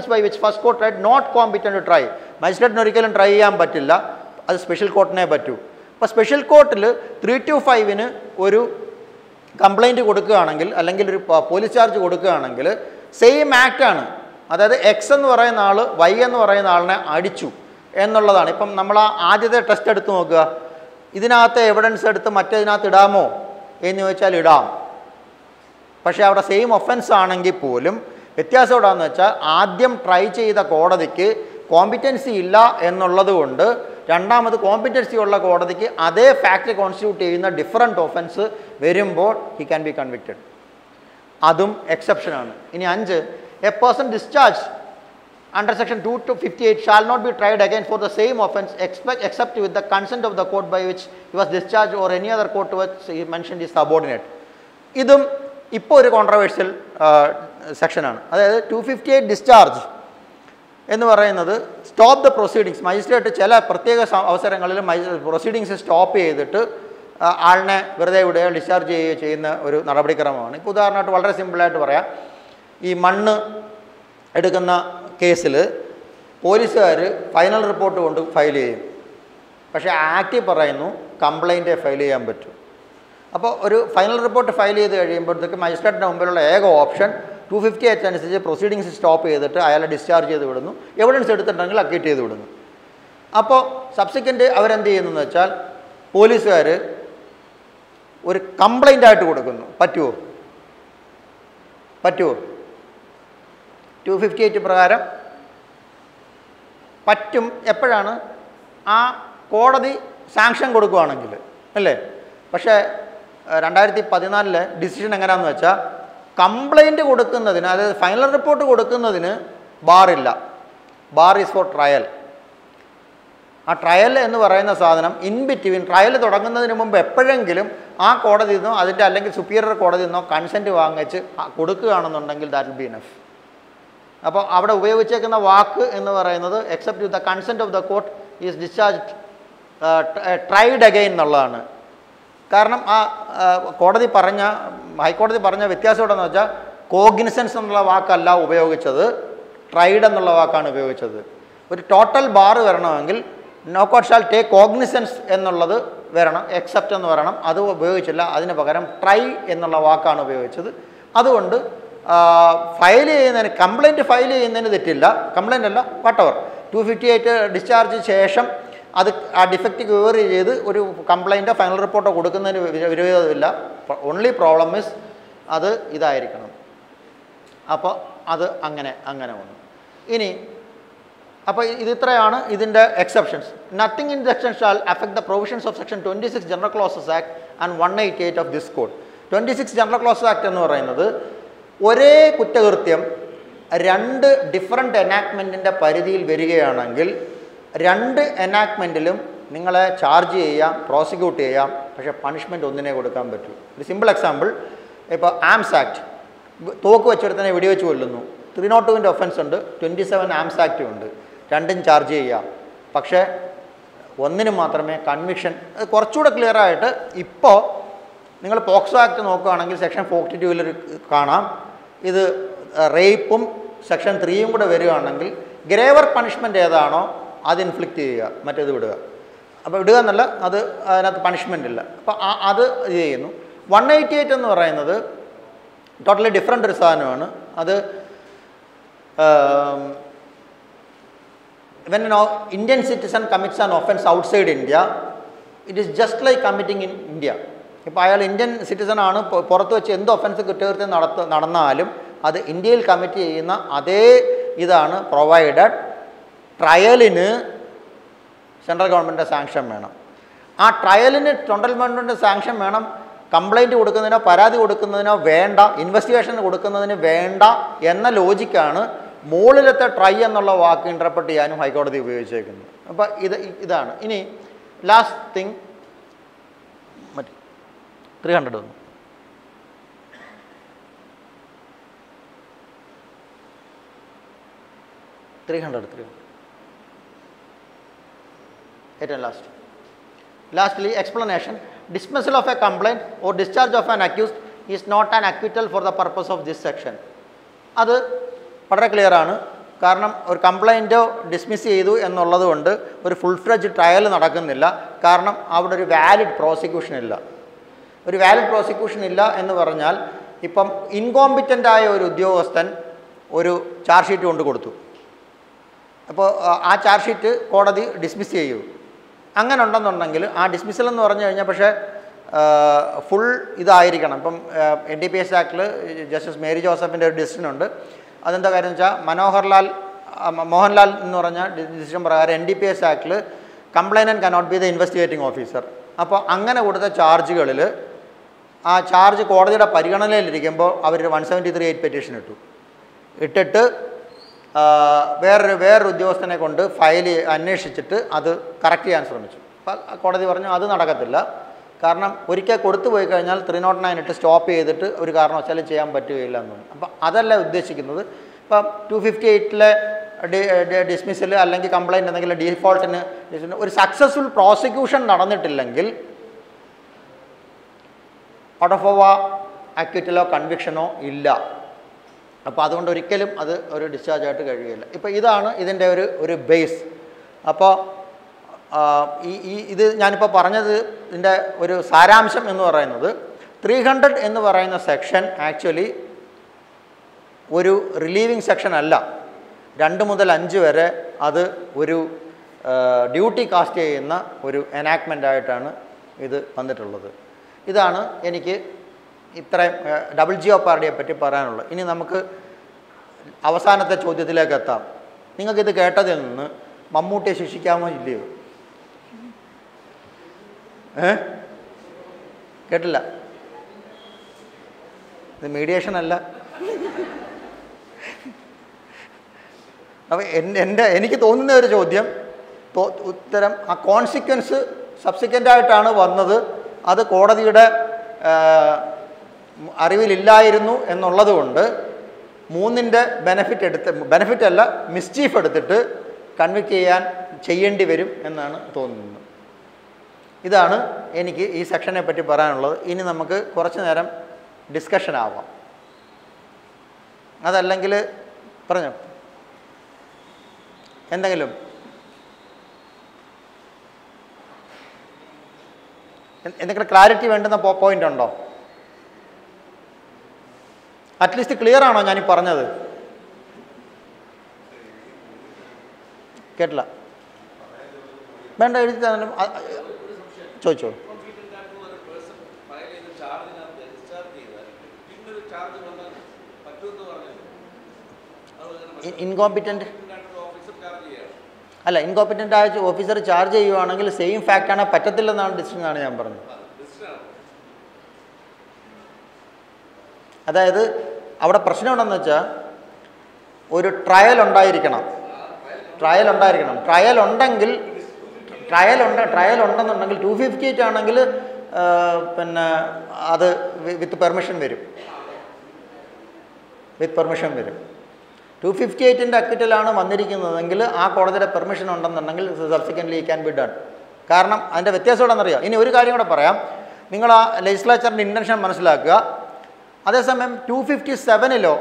Offence by which first court right not competent to try മജിസ്ട്രേറ്റിന് ഒരിക്കലും try ചെയ്യാൻ പറ്റില്ല. അത് സ്പെഷ്യൽ കോർട്ടിനെ പറ്റൂ. അപ്പോൾ സ്പെഷ്യൽ കോർട്ടിൽ ത്രീ ടു ഫൈവിന് ഒരു കംപ്ലൈന്റ് കൊടുക്കുകയാണെങ്കിൽ അല്ലെങ്കിൽ ഒരു പോലീസ് ചാർജ് കൊടുക്കുകയാണെങ്കിൽ സെയിം ആക്റ്റാണ് അതായത് എക്സ് എന്ന് പറയുന്ന ആൾ വൈ എന്ന് പറയുന്ന ആളിനെ അടിച്ചു എന്നുള്ളതാണ്. ഇപ്പം നമ്മൾ ആ ആദ്യത്തെ ടെസ്റ്റ് എടുത്ത് നോക്കുക. ഇതിനകത്ത് എവിഡൻസ് എടുത്ത് മറ്റേതിനകത്ത് ഇടാമോ എന്ന് ചോദിച്ചാൽ ഇടാം. പക്ഷേ അവിടെ സെയിം ഒഫൻസ് ആണെങ്കിൽ പോലും വ്യത്യാസം എവിടെയാണെന്ന് വെച്ചാൽ ആദ്യം ട്രൈ ചെയ്ത കോടതിക്ക് കോമ്പിറ്റൻസി ഇല്ല എന്നുള്ളത് കൊണ്ട് രണ്ടാമത് കോമ്പിറ്റൻസി ഉള്ള കോടതിക്ക് അതേ ഫാക്ട് കോൺസ്റ്റിറ്റ്യൂട്ട് ചെയ്യുന്ന ഡിഫറന്റ് ഒഫൻസ് വരുമ്പോൾ ഹി ക്യാൻ ബി കൺവിക്റ്റഡ് അതും എക്സെപ്ഷനാണ് ഇനി അഞ്ച് a person discharge under section 2 to 58 shall not be tried again for the same same expect, except with the consent of the court by which he was discharged or any other court to which he mentioned his subordinate. ഇതും ഇപ്പോൾ ഒരു controversial സെക്ഷനാണ്. അതായത് to fifty eight discharge എന്ന് പറയുന്നത് stop the proceedings magistrate ചില പ്രത്യേക അവസരങ്ങളിൽ പ്രൊസീഡിങ്സ് സ്റ്റോപ്പ് ചെയ്തിട്ട് ആളിനെ വെറുതെ വിടുകയോ ഡിസ്ചാർജ് ചെയ്യുകയോ ചെയ്യുന്ന ഒരു നടപടിക്രമമാണ്. ഇപ്പോൾ ഉദാഹരണമായിട്ട് വളരെ സിമ്പിളായിട്ട് പറയാം. ഈ മണ്ണ് എടുക്കുന്ന കേസിൽ പോലീസുകാർ ഫൈനൽ റിപ്പോർട്ട് കൊണ്ട് ഫയൽ ചെയ്യും. പക്ഷേ ആക്റ്റിൽ പറയുന്നു കംപ്ലൈന്റേ ഫയൽ ചെയ്യാൻ പറ്റും. അപ്പോൾ ഒരു ഫൈനൽ റിപ്പോർട്ട് ഫയൽ ചെയ്ത് കഴിയുമ്പോഴത്തേക്ക് മജിസ്ട്രേറ്റിന്റെ മുമ്പിലുള്ള ഏക ഓപ്ഷൻ ടു ഫിഫ്റ്റി എച്ച് അനുസരിച്ച് പ്രൊസീഡിങ്സ് സ്റ്റോപ്പ് ചെയ്തിട്ട് അയാളെ ഡിസ്ചാർജ് ചെയ്ത് വിടുന്നു. എവിഡൻസ് എടുത്തിട്ടുണ്ടെങ്കിൽ അക്യൂട്ട് ചെയ്ത് വിടുന്നു. അപ്പോൾ സബ്സിക്വന്റ് അവരെന്ത് ചെയ്യുന്നു എന്ന് വെച്ചാൽ പോലീസുകാർ ഒരു കംപ്ലൈന്റ് ആയിട്ട് കൊടുക്കുന്നു. പറ്റുമോ പറ്റുമോ ടു ഫിഫ്റ്റി എയ്റ്റ് പ്രകാരം പറ്റും. എപ്പോഴാണ്? ആ കോടതി സാങ്ഷൻ കൊടുക്കുകയാണെങ്കിൽ അല്ലേ? പക്ഷേ രണ്ടായിരത്തി പതിനാലിലെ ഡിസിഷൻ എങ്ങനെയാണെന്ന് വെച്ചാൽ കംപ്ലൈന്റ് കൊടുക്കുന്നതിന് അതായത് ഫൈനൽ റിപ്പോർട്ട് കൊടുക്കുന്നതിന് ബാറില്ല. ബാർ ഈസ് ഫോർ ട്രയൽ ആ ട്രയൽ എന്ന് പറയുന്ന സാധനം ഇൻ ബിറ്റ്വീൻ ട്രയൽ തുടങ്ങുന്നതിന് മുമ്പ് എപ്പോഴെങ്കിലും ആ കോടതി നിന്നോ അതിന്റെ അല്ലെങ്കിൽ സുപ്പീരിയർ കോടതി നിന്നോ കൺസെന്റ് വാങ്ങിച്ച് കൊടുക്കുകയാണെന്നുണ്ടെങ്കിൽ ദാറ്റ് ബി ഇനഫ് അപ്പോൾ അവിടെ ഉപയോഗിച്ചേക്കുന്ന വാക്ക് എന്ന് പറയുന്നത് except with the consent of the court is discharge tried again എന്നുള്ളതാണ്. കാരണം ആ കോടതി പറഞ്ഞ ഹൈക്കോടതി പറഞ്ഞ വ്യത്യാസം എവിടെയെന്ന് വെച്ചാൽ കോഗ്നിസൻസ് എന്നുള്ള വാക്കല്ല ഉപയോഗിച്ചത് ട്രൈഡ് എന്നുള്ള വാക്കാണ് ഉപയോഗിച്ചത്. ഒരു ടോട്ടൽ ബാർ വരണമെങ്കിൽ no court shall take cognizance എന്നുള്ളത് വരണം എക്സെപ്റ്റ് എന്ന് പറയണം അത് ഉപയോഗിച്ചില്ല അതിന് പകരം ട്രൈ എന്നുള്ള വാക്കാണ് ഉപയോഗിച്ചത്. അതുകൊണ്ട് ഫയൽ ചെയ്യുന്നതിന് കംപ്ലയിന്റ് ഫയൽ ചെയ്യുന്നതിന് തെറ്റില്ല കംപ്ലയിന്റ് അല്ല whatever two fifty eight discharge ശേഷം അത് ആ ഡിഫക്റ്റ് ക്യൂർ ചെയ്ത് ഒരു കംപ്ലൈന്റോ ഫൈനൽ റിപ്പോർട്ടോ കൊടുക്കുന്നതിന് വിര- വിരോധമില്ല. ഓൺലി പ്രോബ്ലം ഇസ് അത് ഇതായിരിക്കണം. അപ്പോൾ അത് അങ്ങനെ അങ്ങനെ വന്നു. ഇനി അപ്പോൾ ഇത് ഇത്രയാണ് ഇതിന്റെ exceptions nothing in section shall affect the provisions of section twenty six general clauses act and one eighty eight of this code twenty six general clauses act എന്ന് പറയുന്നത് ഒരേ കുറ്റകൃത്യം രണ്ട് ഡിഫറന്റ് എനാക്ട്മെന്റിന്റെ പരിധിയിൽ വരികയാണെങ്കിൽ രണ്ട് എനാക്ട്മെന്റിലും നിങ്ങളെ ചാർജ് ചെയ്യാം പ്രോസിക്യൂട്ട് ചെയ്യാം പക്ഷേ പണിഷ്മെന്റ് ഒന്നിനെ കൊടുക്കാൻ പറ്റൂ. ഒരു സിമ്പിൾ എക്സാമ്പിൾ ഇപ്പോൾ ആംസ് ആക്ട് തോക്ക് വെച്ചെടുത്തന്നെ വെടിവെച്ച് കൊല്ലുന്നു. ത്രീ നോട്ട് ടുവിന്റെ ഒഫൻസ് ഉണ്ട് ട്വന്റി സെവൻ ആംസ് ആക്റ്റും ഉണ്ട്. രണ്ടും ചാർജ് ചെയ്യാം. പക്ഷേ ഒന്നിന് മാത്രമേ കൺവിക്ഷൻ കുറച്ചുകൂടെ ക്ലിയർ ആയിട്ട് ഇപ്പോൾ നിങ്ങൾ പോക്സോ ആക്ട് നോക്കുകയാണെങ്കിൽ സെക്ഷൻ ഫോർട്ടി ടൂവിൽ കാണാം. ഇത് റേപ്പും സെക്ഷൻ ത്രീയും കൂടെ വരികയാണെങ്കിൽ ഗ്രേവർ പണിഷ്മെന്റ് ഏതാണോ അത് ഇൻഫ്ലിക്റ്റ് ചെയ്യുക മറ്റേത് വിടുക. അപ്പോൾ വിടുക എന്നല്ല അത് അതിനകത്ത് പണിഷ്മെന്റ് ഇല്ല. അപ്പോൾ അത് ചെയ്യുന്നു. വൺ എയ്റ്റി എയ്റ്റ് എന്ന് പറയുന്നത് ടോട്ടലി ഡിഫറെന്റ് ഒരു സാധനമാണ്. അത് when an Indian citizen commits an offence outside India it is just like committing in India ഇപ്പോൾ അയാൾ ഇന്ത്യൻ സിറ്റിസൺ ആണ് പുറത്ത് വെച്ച് എന്ത് ഒഫൻസ് കുറ്റകൃത്യം നടത്ത നടന്നാലും അത് ഇന്ത്യയിൽ കമ്മിറ്റ് ചെയ്യുന്ന അതേ ഇതാണ് പ്രൊവൈഡഡ് ട്രയലിന് സെൻട്രൽ ഗവൺമെന്റിന്റെ സാങ്ഷൻ വേണം. ആ ട്രയലിന് സെൻട്രൽ ഗവൺമെന്റിന്റെ സാങ്ഷൻ വേണം കംപ്ലൈന്റ് കൊടുക്കുന്നതിനോ പരാതി കൊടുക്കുന്നതിനോ വേണ്ട ഇൻവെസ്റ്റിഗേഷൻ കൊടുക്കുന്നതിന് വേണ്ട എന്ന ലോജിക്കാണ് മുകളിലത്തെ ട്രൈ എന്നുള്ള വാക്ക് ഇന്റർപ്രറ്റ് ചെയ്യാനും ഹൈക്കോടതി ഉപയോഗിച്ചേക്കുന്നത്. അപ്പോൾ ഇത് ഇതാണ്. ഇനി ലാസ്റ്റ് തിങ് മറ്റേ ത്രീ ഹൺഡ്രഡ് വന്നു ത്രീ ഹൺഡ്രഡ് ത്രീ ഏറ്റവും last lastly explanation dismissal of a complaint or discharge of an accused is not an acquittal for the purpose of this section അത് വളരെ ക്ലിയർ ആണ്. കാരണം ഒരു കംപ്ലൈന്റോ ഡിസ്മിസ് ചെയ്തു എന്നുള്ളത് കൊണ്ട് ഒരു ഫുൾ ഫ്ലെഡ്ജ് ട്രയൽ നടക്കുന്നില്ല. കാരണം അവിടെ ഒരു വാലിഡ് പ്രോസിക്യൂഷൻ ഇല്ല. ഒരു വാലിഡ് പ്രോസിക്യൂഷൻ ഇല്ല എന്ന് പറഞ്ഞാൽ ഇപ്പം ഇൻകോമ്പിറ്റന്റ് ആയ ഒരു ഉദ്യോഗസ്ഥൻ ഒരു ചാർജ് ഷീറ്റ് കൊണ്ട് കൊടുത്തു. അപ്പോൾ ആ ചാർജ് ഷീറ്റ് കോടതി ഡിസ്മിസ് ചെയ്യൂ. അങ്ങനെ ഉണ്ടെന്നുണ്ടെങ്കിൽ ആ ഡിസ്മിസൽ എന്ന് പറഞ്ഞു കഴിഞ്ഞാൽ പക്ഷേ ഫുൾ ഇതായിരിക്കണം. ഇപ്പം എൻ ഡി പി എസ് ആക്ടിൽ ജസ്റ്റിസ് മേരി ജോസഫിന്റെ ഒരു ഡിസിഷൻ ഉണ്ട്. അതെന്താ കാര്യം വെച്ചാൽ മനോഹർലാൽ മോഹൻലാൽ എന്ന് പറഞ്ഞ ഡിസിഷൻ പ്രകാരം N D P S ആക്ടിൽ complainant cannot be the investigating officer അപ്പോൾ അങ്ങനെ കൊടുത്ത ചാർജുകളിൽ ആ ചാർജ് കോടതിയുടെ പരിഗണനയിലിരിക്കുമ്പോൾ അവർ one seventy three eight petition ഇട്ടു. ഇട്ടിട്ട് വേറൊരു വേറൊരു ഉദ്യോഗസ്ഥനെ കൊണ്ട് ഫയൽ അന്വേഷിച്ചിട്ട് അത് കറക്റ്റ് ചെയ്യാൻ ശ്രമിച്ചു. അപ്പോൾ കോടതി പറഞ്ഞു അത് നടക്കത്തില്ല. കാരണം ഒരിക്കൽ കൊടുത്തു പോയി കഴിഞ്ഞാൽ ത്രീ നോട്ട് നയൻ ഇട്ട് സ്റ്റോപ്പ് ചെയ്തിട്ട് ഒരു കാരണവശാലും ചെയ്യാൻ പറ്റുകയില്ല എന്ന് അപ്പം അതല്ല ഉദ്ദേശിക്കുന്നത്. ഇപ്പം ടു ഫിഫ്റ്റി എയ്റ്റിലെ ഡിസ്മിസിൽ അല്ലെങ്കിൽ കംപ്ലയിന്റ് എന്തെങ്കിലും ഡീഫോൾട്ടിന് ഒരു സക്സസ്ഫുൾ പ്രോസിക്യൂഷൻ നടന്നിട്ടില്ലെങ്കിൽ ഒടഫോവ അക്യൂറ്റലോ കൺവിക്ഷനോ ഇല്ല. അപ്പോൾ അതുകൊണ്ട് ഒരിക്കലും അത് ഒരു ഡിസ്ചാർജ് ആയിട്ട് കഴിയുകയില്ല ഇപ്പോൾ ഇതാണ് ഇതിന്റെ ഒരു ഒരു ബേസ് അപ്പോൾ ഈ ഈ ഇത് ഞാനിപ്പോൾ പറഞ്ഞത് ഇതിന്റെ ഒരു സാരാംശം എന്ന് പറയുന്നത് ത്രീ ഹൺഡ്രഡ് എന്ന് പറയുന്ന സെക്ഷൻ ആക്ച്വലി ഒരു റിലീവിങ് സെക്ഷൻ അല്ല. രണ്ട് മുതൽ അഞ്ച് വരെ അത് ഒരു ഡ്യൂട്ടി കാസ്റ്റ് ചെയ്യുന്ന ഒരു എനാക്ട്മെന്റ് ആയിട്ടാണ് ഇത് വന്നിട്ടുള്ളത്. ഇതാണ് എനിക്ക് ഇത്രയും ഡബിൾ ജിയോ പാർട്ടിയെ പറ്റി പറയാനുള്ളൂ. ഇനി നമുക്ക് അവസാനത്തെ ചോദ്യത്തിലേക്ക് എത്താം. നിങ്ങൾക്കിത് കേട്ടതിൽ നിന്ന് മമ്മൂട്ടിയെ ശിക്ഷിക്കാമോ ഇല്ലയോ? ഏ? കേട്ടില്ല. ഇത് മീഡിയേഷൻ അല്ല. അപ്പോൾ എന്റെ എനിക്ക് തോന്നുന്ന ഒരു ചോദ്യം ഉത്തരം ആ കോൺസിക്വൻസ് സബ്സിക്വന്റായിട്ടാണ് വന്നത്. അത് കോടതിയുടെ അറിവിലില്ലായിരുന്നു എന്നുള്ളത് കൊണ്ട് മൂന്നിന്റെ ബെനഫിറ്റ് എടുത്ത് ബെനഫിറ്റ് അല്ല മിസ്ചീഫ് എടുത്തിട്ട് കൺവിക്റ്റ് ചെയ്യാൻ ചെയ്യേണ്ടി വരും എന്നാണ് തോന്നുന്നത്. ഇതാണ് എനിക്ക് ഈ സെക്ഷനെ പറ്റി പറയാനുള്ളത്. ഇനി നമുക്ക് കുറച്ച് നേരം ഡിസ്കഷൻ ആവാം. അതല്ലെങ്കിൽ പറഞ്ഞോ? എന്തെങ്കിലും? എന്തെങ്കിലും ക്ലാരിറ്റി വേണ്ടുന്ന പോയിന്റ് ഉണ്ടോ? അറ്റ്ലീസ്റ്റ് ക്ലിയർ ആണോ ഞാൻ പറഞ്ഞത്? കേട്ടില്ല. വേണ്ട എഴുതി തന്നെ ചോദിച്ചോ. ചെയ്യണം അല്ല ഇൻകോമ്പിറ്റന്റ് ആയ ഓഫീസർ ചാർജ് ചെയ്യുവാണെങ്കിൽ സെയിം ഫാക്റ്റ് ആണ്? പറ്റത്തില്ലെന്നാണ് ഡിസിഷൻ ആണ് ഞാൻ പറഞ്ഞത്. അതായത് അവിടെ പ്രശ്നം ഉണ്ടെന്ന് വെച്ചാൽ ഒരു ട്രയൽ ഉണ്ടായിരിക്കണം. ട്രയൽ ഉണ്ടായിരിക്കണം. ട്രയൽ ഉണ്ടെങ്കിൽ ട്രയൽ ഉണ്ട് ട്രയൽ ഉണ്ടെന്നുണ്ടെങ്കിൽ ടു ഫിഫ്റ്റി എയ്റ്റ് ആണെങ്കിൽ പിന്നെ അത് വിത്ത് പെർമിഷൻ വരും. വിത്ത് പെർമിഷൻ വരും. ടു ഫിഫ്റ്റി എയ്റ്റിന്റെ അക്വിറ്റലാണ് വന്നിരിക്കുന്നതെങ്കിൽ ആ കോടതിയുടെ പെർമിഷൻ ഉണ്ടെന്നുണ്ടെങ്കിൽ സബ്സിക്വന്റ്ലി ക്യാൻ ബി ഡൺ കാരണം അതിന്റെ വ്യത്യാസം എവിടെയെന്നറിയാം ഇനി ഒരു കാര്യം കൂടെ പറയാം. നിങ്ങൾ ആ ലെജിസ്ലേച്ചറിന്റെ ഇന്റൻഷൻ മനസ്സിലാക്കുക. അതേസമയം ടു ഫിഫ്റ്റി സെവനിലോ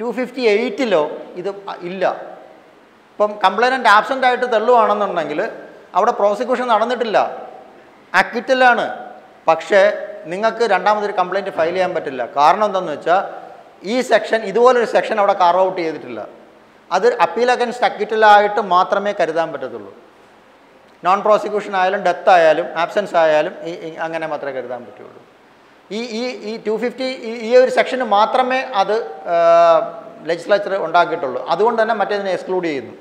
ടു ഫിഫ്റ്റി എയ്റ്റിലോ ഇത് ഇല്ല. ഇപ്പം കംപ്ലൈനന്റ് ആബ്സെന്റ് ആയിട്ട് തള്ളുവാണെന്നുണ്ടെങ്കിൽ അവിടെ പ്രോസിക്യൂഷൻ നടന്നിട്ടില്ല. അക്വിറ്റലാണ് പക്ഷേ നിങ്ങൾക്ക് രണ്ടാമതൊരു കംപ്ലയിന്റ് ഫയൽ ചെയ്യാൻ പറ്റില്ല. കാരണം എന്താണെന്ന് വെച്ചാൽ ഈ സെക്ഷൻ ഇതുപോലൊരു സെക്ഷൻ അവിടെ കാർവ് ഔട്ട് ചെയ്തിട്ടില്ല. അത് അപ്പീൽ അഗൻസ്റ്റ് അക്വിറ്റലായിട്ട് മാത്രമേ കരുതാൻ പറ്റത്തുള്ളൂ. നോൺ പ്രോസിക്യൂഷൻ ആയാലും ഡെത്ത് ആയാലും ആബ്സെൻസ് ആയാലും അങ്ങനെ മാത്രമേ കരുതാൻ പറ്റുള്ളൂ. ഈ ഈ ഈ ടു ഫിഫ്റ്റി ഈ ഒരു സെക്ഷന് മാത്രമേ അത് ലെജിസ്ലേച്ചർ ഉണ്ടാക്കിയിട്ടുള്ളൂ. അതുകൊണ്ട് തന്നെ മറ്റേതിനെ എക്സ്ക്ലൂഡ് ചെയ്യുന്നു.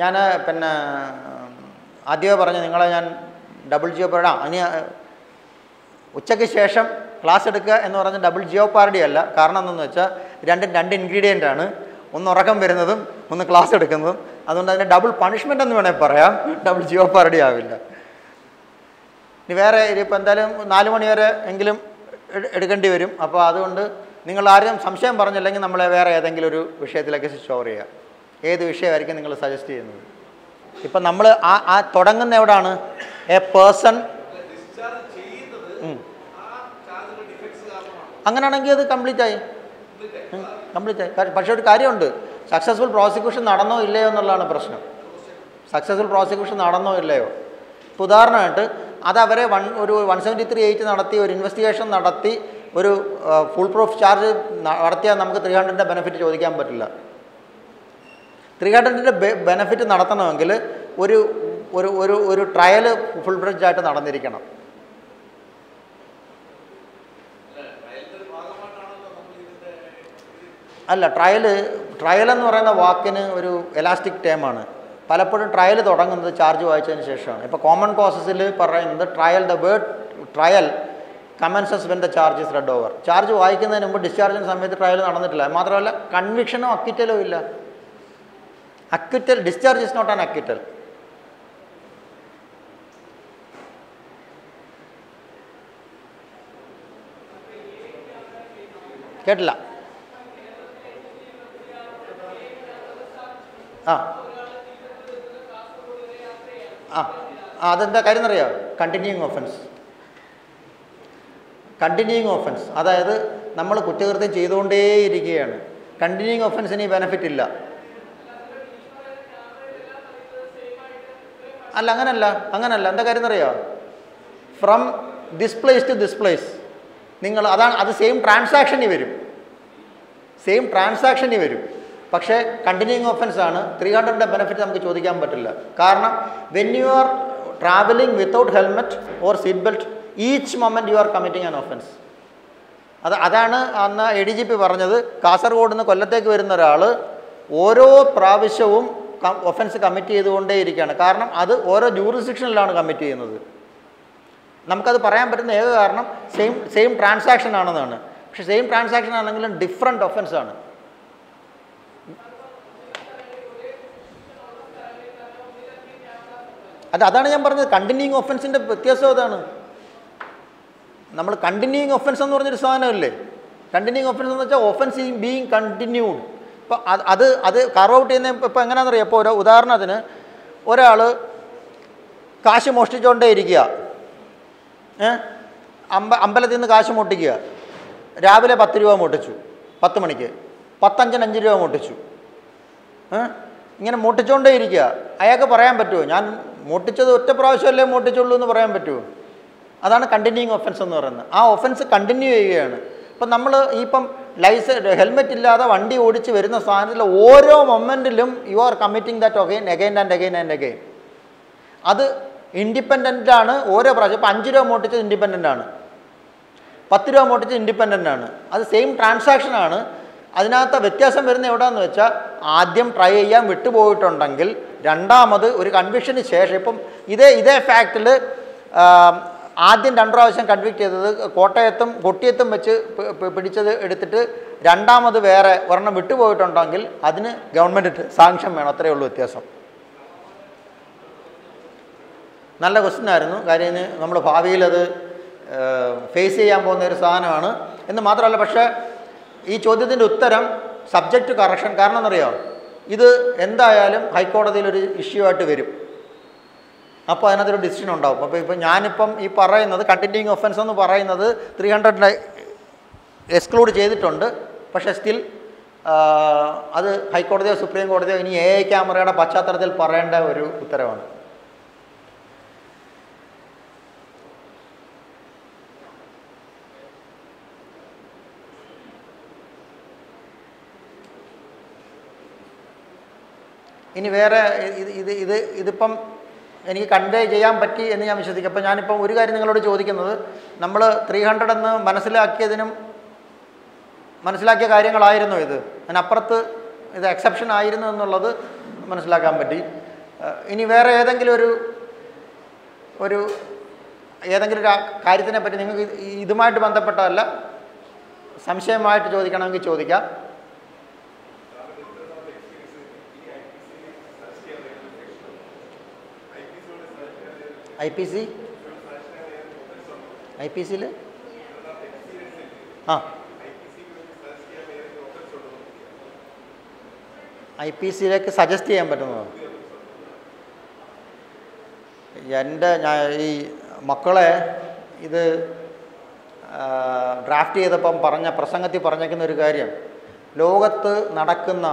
ഞാൻ പിന്നെ ആദ്യമേ പറഞ്ഞു നിങ്ങളെ ഞാൻ ഡബിൾ ജിയോ പാർഡി ആ ഇനി ഉച്ചയ്ക്ക് ശേഷം ക്ലാസ് എടുക്കുക എന്ന് പറഞ്ഞ ഡബിൾ ജിയോ പാർഡി അല്ല. കാരണം എന്തെന്ന് വെച്ചാൽ രണ്ടും രണ്ട് ഇൻഗ്രീഡിയന്റ് ആണ്. ഒന്ന് ഉറക്കം വരുന്നതും ഒന്ന് ക്ലാസ് എടുക്കുന്നതും. അതുകൊണ്ട് അതിന് ഡബിൾ പണിഷ്മെന്റ് എന്ന് വേണേൽ പറയാം. ഡബിൾ ജിയോ പാർഡി ആവില്ല. ഇനി വേറെ ഇതിപ്പോൾ എന്തായാലും നാല് മണി വരെ എങ്കിലും എട്- എടുക്കേണ്ടി വരും. അപ്പോൾ അതുകൊണ്ട് നിങ്ങൾ ആരും സംശയം പറഞ്ഞില്ലെങ്കിൽ നമ്മളെ വേറെ ഏതെങ്കിലും ഒരു വിഷയത്തിലേക്ക് സ്വിച്ച് ഓവർ ചെയ്യുക ഏത് വിഷയമായിരിക്കും നിങ്ങൾ സജസ്റ്റ് ചെയ്യുന്നത്? ഇപ്പം നമ്മൾ ആ ആ തുടങ്ങുന്ന എവിടാണ്? എ പേഴ്സൺ അങ്ങനെയാണെങ്കിൽ അത് കംപ്ലീറ്റ് ആയി കംപ്ലീറ്റ് ആയി പക്ഷേ ഒരു കാര്യമുണ്ട്. സക്സസ്ഫുൾ പ്രോസിക്യൂഷൻ നടന്നോ ഇല്ലയോ എന്നുള്ളതാണ് പ്രശ്നം. സക്സസ്ഫുൾ പ്രോസിക്യൂഷൻ നടന്നോ ഇല്ലയോ? ഇപ്പോൾ ഉദാഹരണമായിട്ട് അത് അവരെ വൺ ഒരു വൺ സെവന്റി ത്രീ എയ്റ്റ് നടത്തി ഒരു ഇൻവെസ്റ്റിഗേഷൻ നടത്തി ഒരു ഫുൾ പ്രൂഫ് ചാർജ് നടത്തിയാൽ നമുക്ക് ത്രീ ഹൺഡ്രഡിന്റെ ബെനിഫിറ്റ് ചോദിക്കാൻ പറ്റില്ല. ത്രീ ഹൺഡ്രഡിന്റെ ബെനിഫിറ്റ് നടത്തണമെങ്കിൽ ഒരു ഒരു ഒരു ഒരു ട്രയൽ ഫുൾ ബ്രിഡ്ജ് ആയിട്ട് നടന്നിരിക്കണം. അല്ല ട്രയൽ ട്രയൽ എന്ന് പറയുന്ന വാക്കിന് ഒരു എലാസ്റ്റിക് ടേമാണ് പലപ്പോഴും ട്രയൽ തുടങ്ങുന്നത് ചാർജ് വായിച്ചതിന് ശേഷമാണ്. ഇപ്പോൾ കോമൺ കോസസിൽ പറയുന്നത് trial the word trial commences when the charge is read over charge വായിക്കുന്നതിന് മുമ്പ് ഡിസ്ചാർജിന്റെ സമയത്ത് ട്രയൽ നടന്നിട്ടില്ല. മാത്രമല്ല കൺവിക്ഷനോ അക്വിറ്റലോ ഇല്ല. Acquittal discharge is not an acquittal കേട്ടില്ല? ആ. ആ അതെന്താ കാര്യം എന്നറിയോ കണ്ടിന്യൂയിങ് ഓഫൻസ് കണ്ടിന്യൂയിങ് ഓഫൻസ് അതായത് നമ്മൾ കുറ്റകൃത്യം ചെയ്തുകൊണ്ടേയിരിക്കുകയാണ്. കണ്ടിന്യൂയിങ് ഓഫൻസിന് ഈ ബെനിഫിറ്റ് ഇല്ല. അല്ല അങ്ങനല്ല അങ്ങനല്ല. എന്താ കാര്യം എന്നറിയോ from this place to this place നിങ്ങൾ അതാണ് അത് സെയിം ട്രാൻസാക്ഷനിൽ വരും. സെയിം ട്രാൻസാക്ഷനിൽ വരും. പക്ഷേ കണ്ടിന്യൂയിങ് ഓഫൻസ് ആണ്. ത്രീ ഹൺഡ്രഡിന്റെ ബെനിഫിറ്റ് നമുക്ക് ചോദിക്കാൻ പറ്റില്ല. കാരണം when you are travelling without helmet or seat belt each moment you are committing an offence അത് അതാണ് അന്ന് എ ഡി ജി പി പറഞ്ഞത്. കാസർഗോഡ് നിന്ന് കൊല്ലത്തേക്ക് വരുന്ന ഒരാൾ ഓരോ പ്രാവശ്യവും ഒഫൻസ് കമ്മിറ്റ് ചെയ്തുകൊണ്ടേയിരിക്കുകയാണ് കാരണം അത് ഓരോ ജൂറിസ്ഡിക്ഷനിലാണ് കമ്മിറ്റ് ചെയ്യുന്നത്. നമുക്കത് പറയാൻ പറ്റുന്ന ഏക കാരണം സെയിം സെയിം ട്രാൻസാക്ഷൻ ആണെന്നാണ്. പക്ഷേ സെയിം ട്രാൻസാക്ഷൻ ആണെങ്കിലും ഡിഫറെന്റ് ഒഫൻസ് അത് അതാണ് ഞാൻ പറഞ്ഞത്. കണ്ടിന്യൂയിങ് ഒഫൻസിന്റെ വ്യത്യാസം അതാണ്. നമ്മൾ കണ്ടിന്യൂയിങ് ഒഫൻസ് എന്ന് പറഞ്ഞൊരു സാധനമല്ലേ കണ്ടിന്യൂയിങ് ഒഫൻസ് എന്ന് വെച്ചാൽ ഒഫൻസ് ഈ ബീങ് കണ്ടിന്യൂഡ് ഇപ്പോൾ അത് അത് കർവ് ഔട്ട് ചെയ്യുന്ന ഇപ്പോൾ എങ്ങനെയാണെന്നറിയാം ഇപ്പോൾ ഒരു ഉദാഹരണത്തിന് ഒരാൾ കാശ് മോഷ്ടിച്ചുകൊണ്ടേ ഇരിക്കുക. അമ്പ അമ്പലത്തിൽ നിന്ന് കാശ് മുട്ടിക്കുക രാവിലെ പത്ത് രൂപ മുട്ടിച്ചു പത്ത് മണിക്ക്. പത്തഞ്ചിന് അഞ്ച് രൂപ മുട്ടിച്ചു ഇങ്ങനെ മോട്ടിച്ചുകൊണ്ടേ ഇരിക്കുക. അയാൾക്ക് പറയാൻ പറ്റുമോ? ഞാൻ മോട്ടിച്ചത് ഒറ്റ പ്രാവശ്യമല്ലേ മോട്ടിച്ചുള്ളൂ എന്ന് പറയാൻ പറ്റുമോ? അതാണ് കണ്ടിന്യൂയിങ് ഒഫൻസ് എന്ന് പറയുന്നത്. ആ ഒഫൻസ് കണ്ടിന്യൂ ചെയ്യുകയാണ്. ഇപ്പം നമ്മൾ ഇപ്പം ലൈസൻ ഹെൽമെറ്റ് ഇല്ലാതെ വണ്ടി ഓടിച്ച് വരുന്ന സാധനത്തിൽ ഓരോ മൊമെന്റിലും you are committing that again again and again and again അത് ഇൻഡിപെൻഡന്റ് ആണ്. ഓരോ പ്രാവശ്യം. ഇപ്പം അഞ്ച് രൂപ മോട്ടിച്ചത് ഇൻഡിപെൻഡന്റ് ആണ്. പത്ത് രൂപ മോട്ടിച്ചത് ഇൻഡിപെൻഡന്റ് ആണ്. അത് സെയിം ട്രാൻസാക്ഷൻ ആണ്. അതിനകത്ത് വ്യത്യാസം വരുന്ന എവിടെയെന്ന് വെച്ചാൽ ആദ്യം ട്രൈ ചെയ്യാൻ വിട്ടുപോയിട്ടുണ്ടെങ്കിൽ രണ്ടാമത് ഒരു കൺവിക്ഷന് ശേഷം ഇപ്പം ഇതേ ഇതേ ഫാക്റ്റിൽ ആദ്യം രണ്ടു പ്രാവശ്യം കൺവിക്ട് ചെയ്തത് കോട്ടയത്തും കൊട്ടിയത്തും വെച്ച് പിടിച്ചത് എടുത്തിട്ട് രണ്ടാമത് വേറെ ഒരെണ്ണം വിട്ടുപോയിട്ടുണ്ടെങ്കിൽ അതിന് ഗവൺമെന്റ് സാങ്ഷൻ വേണം. അത്രയേ ഉള്ളൂ വ്യത്യാസം. നല്ല ക്വസ്റ്റ്യൻ ആയിരുന്നു. കാര്യം നമ്മൾ ഭാവിയിൽ അത് ഫേസ് ചെയ്യാൻ പോകുന്ന ഒരു സാധനമാണ്. എന്ന് മാത്രമല്ല പക്ഷേ ഈ ചോദ്യത്തിന്റെ ഉത്തരം സബ്ജക്റ്റ് കറക്ഷൻ കാരണം എന്നറിയോ ഇത് എന്തായാലും ഹൈക്കോടതിയിൽ ഒരു ഇഷ്യൂ ആയിട്ട് വരും. അപ്പോൾ അതിനകത്തൊരു ഡിസിഷൻ ഉണ്ടാവും. അപ്പോൾ ഇപ്പം ഞാനിപ്പം ഈ പറയുന്നത് കണ്ടിന്യൂയിങ് ഒഫൻസ് എന്ന് പറയുന്നത് ത്രീ ഹൺഡ്രഡിനെ എക്സ്ക്ലൂഡ് ചെയ്തിട്ടുണ്ട്. പക്ഷേ സ്റ്റിൽ അത് ഹൈക്കോടതിയോ സുപ്രീം കോടതിയോ ഇനി എ ഐ ക്യാമറയുടെ പശ്ചാത്തലത്തിൽ പറയേണ്ട ഒരു ഉത്തരവാണ്. ഇനി വേറെ ഇത് ഇത് ഇത് ഇതിപ്പം എനിക്ക് കൺവേ ചെയ്യാൻ പറ്റി എന്ന് ഞാൻ വിശ്വസിക്കും. അപ്പോൾ ഞാനിപ്പം ഒരു കാര്യം നിങ്ങളോട് ചോദിക്കുന്നത് നമ്മൾ ത്രീ ഹൺഡ്രഡ് എന്ന് മനസ്സിലാക്കിയതിനും മനസ്സിലാക്കിയ കാര്യങ്ങളായിരുന്നു ഇത്. അതിനപ്പുറത്ത് ഇത് എക്സെപ്ഷൻ ആയിരുന്നു എന്നുള്ളത് മനസ്സിലാക്കാൻ പറ്റി. ഇനി വേറെ ഏതെങ്കിലും ഒരു ഒരു ഏതെങ്കിലും ഒരു കാര്യത്തിനെ പറ്റി നിങ്ങൾക്ക് ഇതുമായിട്ട് ബന്ധപ്പെട്ടതല്ല സംശയമായിട്ട് ചോദിക്കണമെങ്കിൽ ചോദിക്കാം. I P C? I P സിയിൽ ആ. ഐ പി സിയിലേക്ക് സജസ്റ്റ് ചെയ്യാൻ പറ്റുന്നതോ? എന്റെ ഞാൻ ഈ മക്കളെ ഇത് ഡ്രാഫ്റ്റ് ചെയ്തപ്പം പറഞ്ഞ പ്രസംഗത്തിൽ പറഞ്ഞേക്കുന്ന ഒരു കാര്യം. ലോകത്ത് നടക്കുന്ന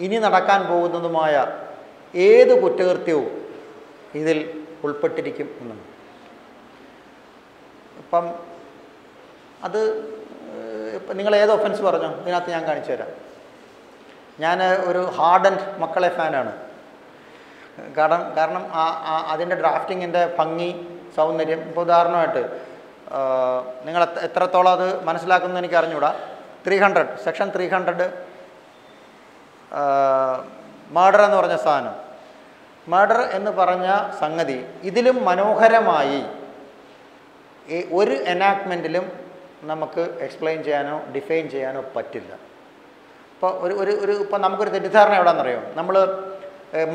ഇനി നടക്കാൻ പോകുന്നതുമായ ഏത് കുറ്റകൃത്യവും ഇതിൽ ഉൾപ്പെട്ടിരിക്കും എന്നാണ് ഇപ്പം അത് ഇപ്പം നിങ്ങൾ ഏത് ഒഫൻസ് പറഞ്ഞോ ഇതിനകത്ത് ഞാൻ കാണിച്ചു തരാം. ഞാൻ ഒരു ഹാർഡ് ആൻഡ് മക്കളെ ഫാനാണ് കാരണം കാരണം ആ അതിന്റെ ഡ്രാഫ്റ്റിങ്ങിന്റെ ഭംഗി സൗന്ദര്യം ഇപ്പോൾ ഉദാഹരണമായിട്ട് നിങ്ങൾ എത്ര- എത്രത്തോളം അത് മനസ്സിലാക്കുന്നത് എനിക്ക് അറിഞ്ഞൂടാ three hundred section three hundred murder എന്ന് പറഞ്ഞ സാധനം. മർഡർ എന്ന് പറഞ്ഞ സംഗതി ഇതിലും മനോഹരമായി ഒരു എനാക്ട്മെന്റിലും നമുക്ക് എക്സ്പ്ലെയിൻ ചെയ്യാനോ ഡിഫൈൻ ചെയ്യാനോ പറ്റില്ല. ഇപ്പോൾ ഒരു ഒരു ഒരു ഇപ്പോൾ നമുക്കൊരു തെറ്റിദ്ധാരണ എവിടെയാണെന്നറിയോ? നമ്മൾ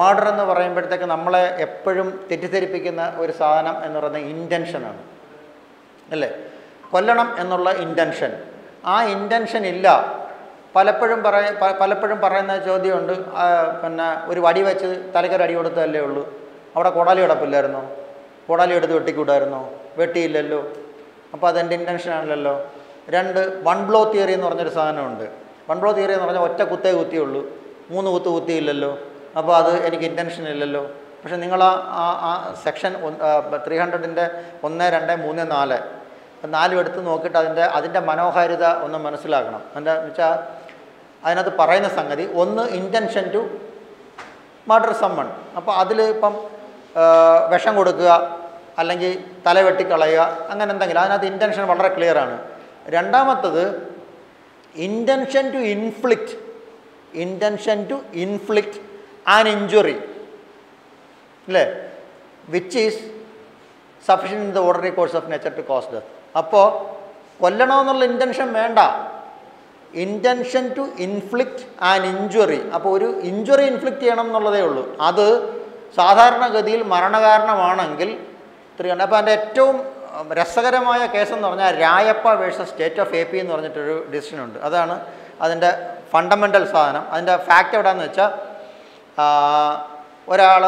മർഡർ എന്ന് പറയുമ്പോഴത്തേക്ക് നമ്മളെ എപ്പോഴും തെറ്റിദ്ധരിപ്പിക്കുന്ന ഒരു സാധനം എന്ന് പറയുന്നത് ഇന്റൻഷനാണ് അല്ലേ? കൊല്ലണം എന്നുള്ള ഇന്റൻഷൻ ആ ഇന്റൻഷൻ ഇല്ല. പലപ്പോഴും പറയ പലപ്പോഴും പറയുന്ന ചോദ്യമുണ്ട്. പിന്നെ ഒരു വടി വെച്ച് തലക്കൊരു അടി കൊടുത്തതല്ലേ ഉള്ളൂ. അവിടെ കൊടാലി കിടപ്പില്ലായിരുന്നോ? കൊടാലി എടുത്ത് വെട്ടിക്കൂടായിരുന്നോ വെട്ടിയില്ലല്ലോ. അപ്പോൾ അതെന്റെ ഇന്റൻഷൻ ആണല്ലോ. രണ്ട് വൺ ബ്ലോ തിയറി എന്ന് പറഞ്ഞൊരു സാധനമുണ്ട്. വൺ ബ്ലോ തിയറി എന്ന് പറഞ്ഞാൽ ഒറ്റ കുത്തേ കുത്തിയുള്ളൂ. മൂന്ന് കുത്ത് കുത്തിയില്ലല്ലോ. അപ്പോൾ അത് എനിക്ക് ഇന്റൻഷൻ ഇല്ലല്ലോ. പക്ഷേ നിങ്ങൾ ആ- ആ സെക്ഷൻ ത്രീ ഹൺഡ്രഡിന്റെ ഒന്ന് രണ്ട് മൂന്ന് നാല് നാലും എടുത്ത് നോക്കിയിട്ട് അതിന്റെ അതിന്റെ മനോഹാരിത ഒന്ന് മനസ്സിലാക്കണം. എന്താ വെച്ചാൽ അതിനകത്ത് പറയുന്ന സംഗതി ഒന്ന് ഇന്റൻഷൻ ടു മർഡർ സമ്മൺ അപ്പോൾ അതിൽ ഇപ്പം വിഷം കൊടുക്കുക അല്ലെങ്കിൽ തല വെട്ടിക്കളയുക അങ്ങനെ എന്തെങ്കിലും. അതിനകത്ത് ഇന്റൻഷൻ വളരെ ക്ലിയർ ആണ്. രണ്ടാമത്തത് intention to inflict intention to inflict an injury അല്ലേ? Which is sufficient in the ordinary course of nature to cause death അപ്പോൾ കൊല്ലണമെന്നുള്ള ഇന്റൻഷൻ വേണ്ട. Intention to inflict and injury അപ്പോൾ ഒരു ഇഞ്ചുറി ഇൻഫ്ലിക്റ്റ് ചെയ്യണം എന്നുള്ളതേ ഉള്ളൂ. അത് സാധാരണഗതിയിൽ മരണകാരണമാണെങ്കിൽ ത്രീ അപ്പോൾ അതിന്റെ ഏറ്റവും രസകരമായ കേസെന്ന് പറഞ്ഞാൽ Rayappa versus state of A P എന്ന് പറഞ്ഞിട്ടൊരു ഡിസിഷൻ ഉണ്ട്. അതാണ് അതിന്റെ ഫണ്ടമെന്റൽ സാധനം. അതിന്റെ ഫാക്റ്റ് എവിടെയാണെന്ന് വെച്ചാൽ ഒരാൾ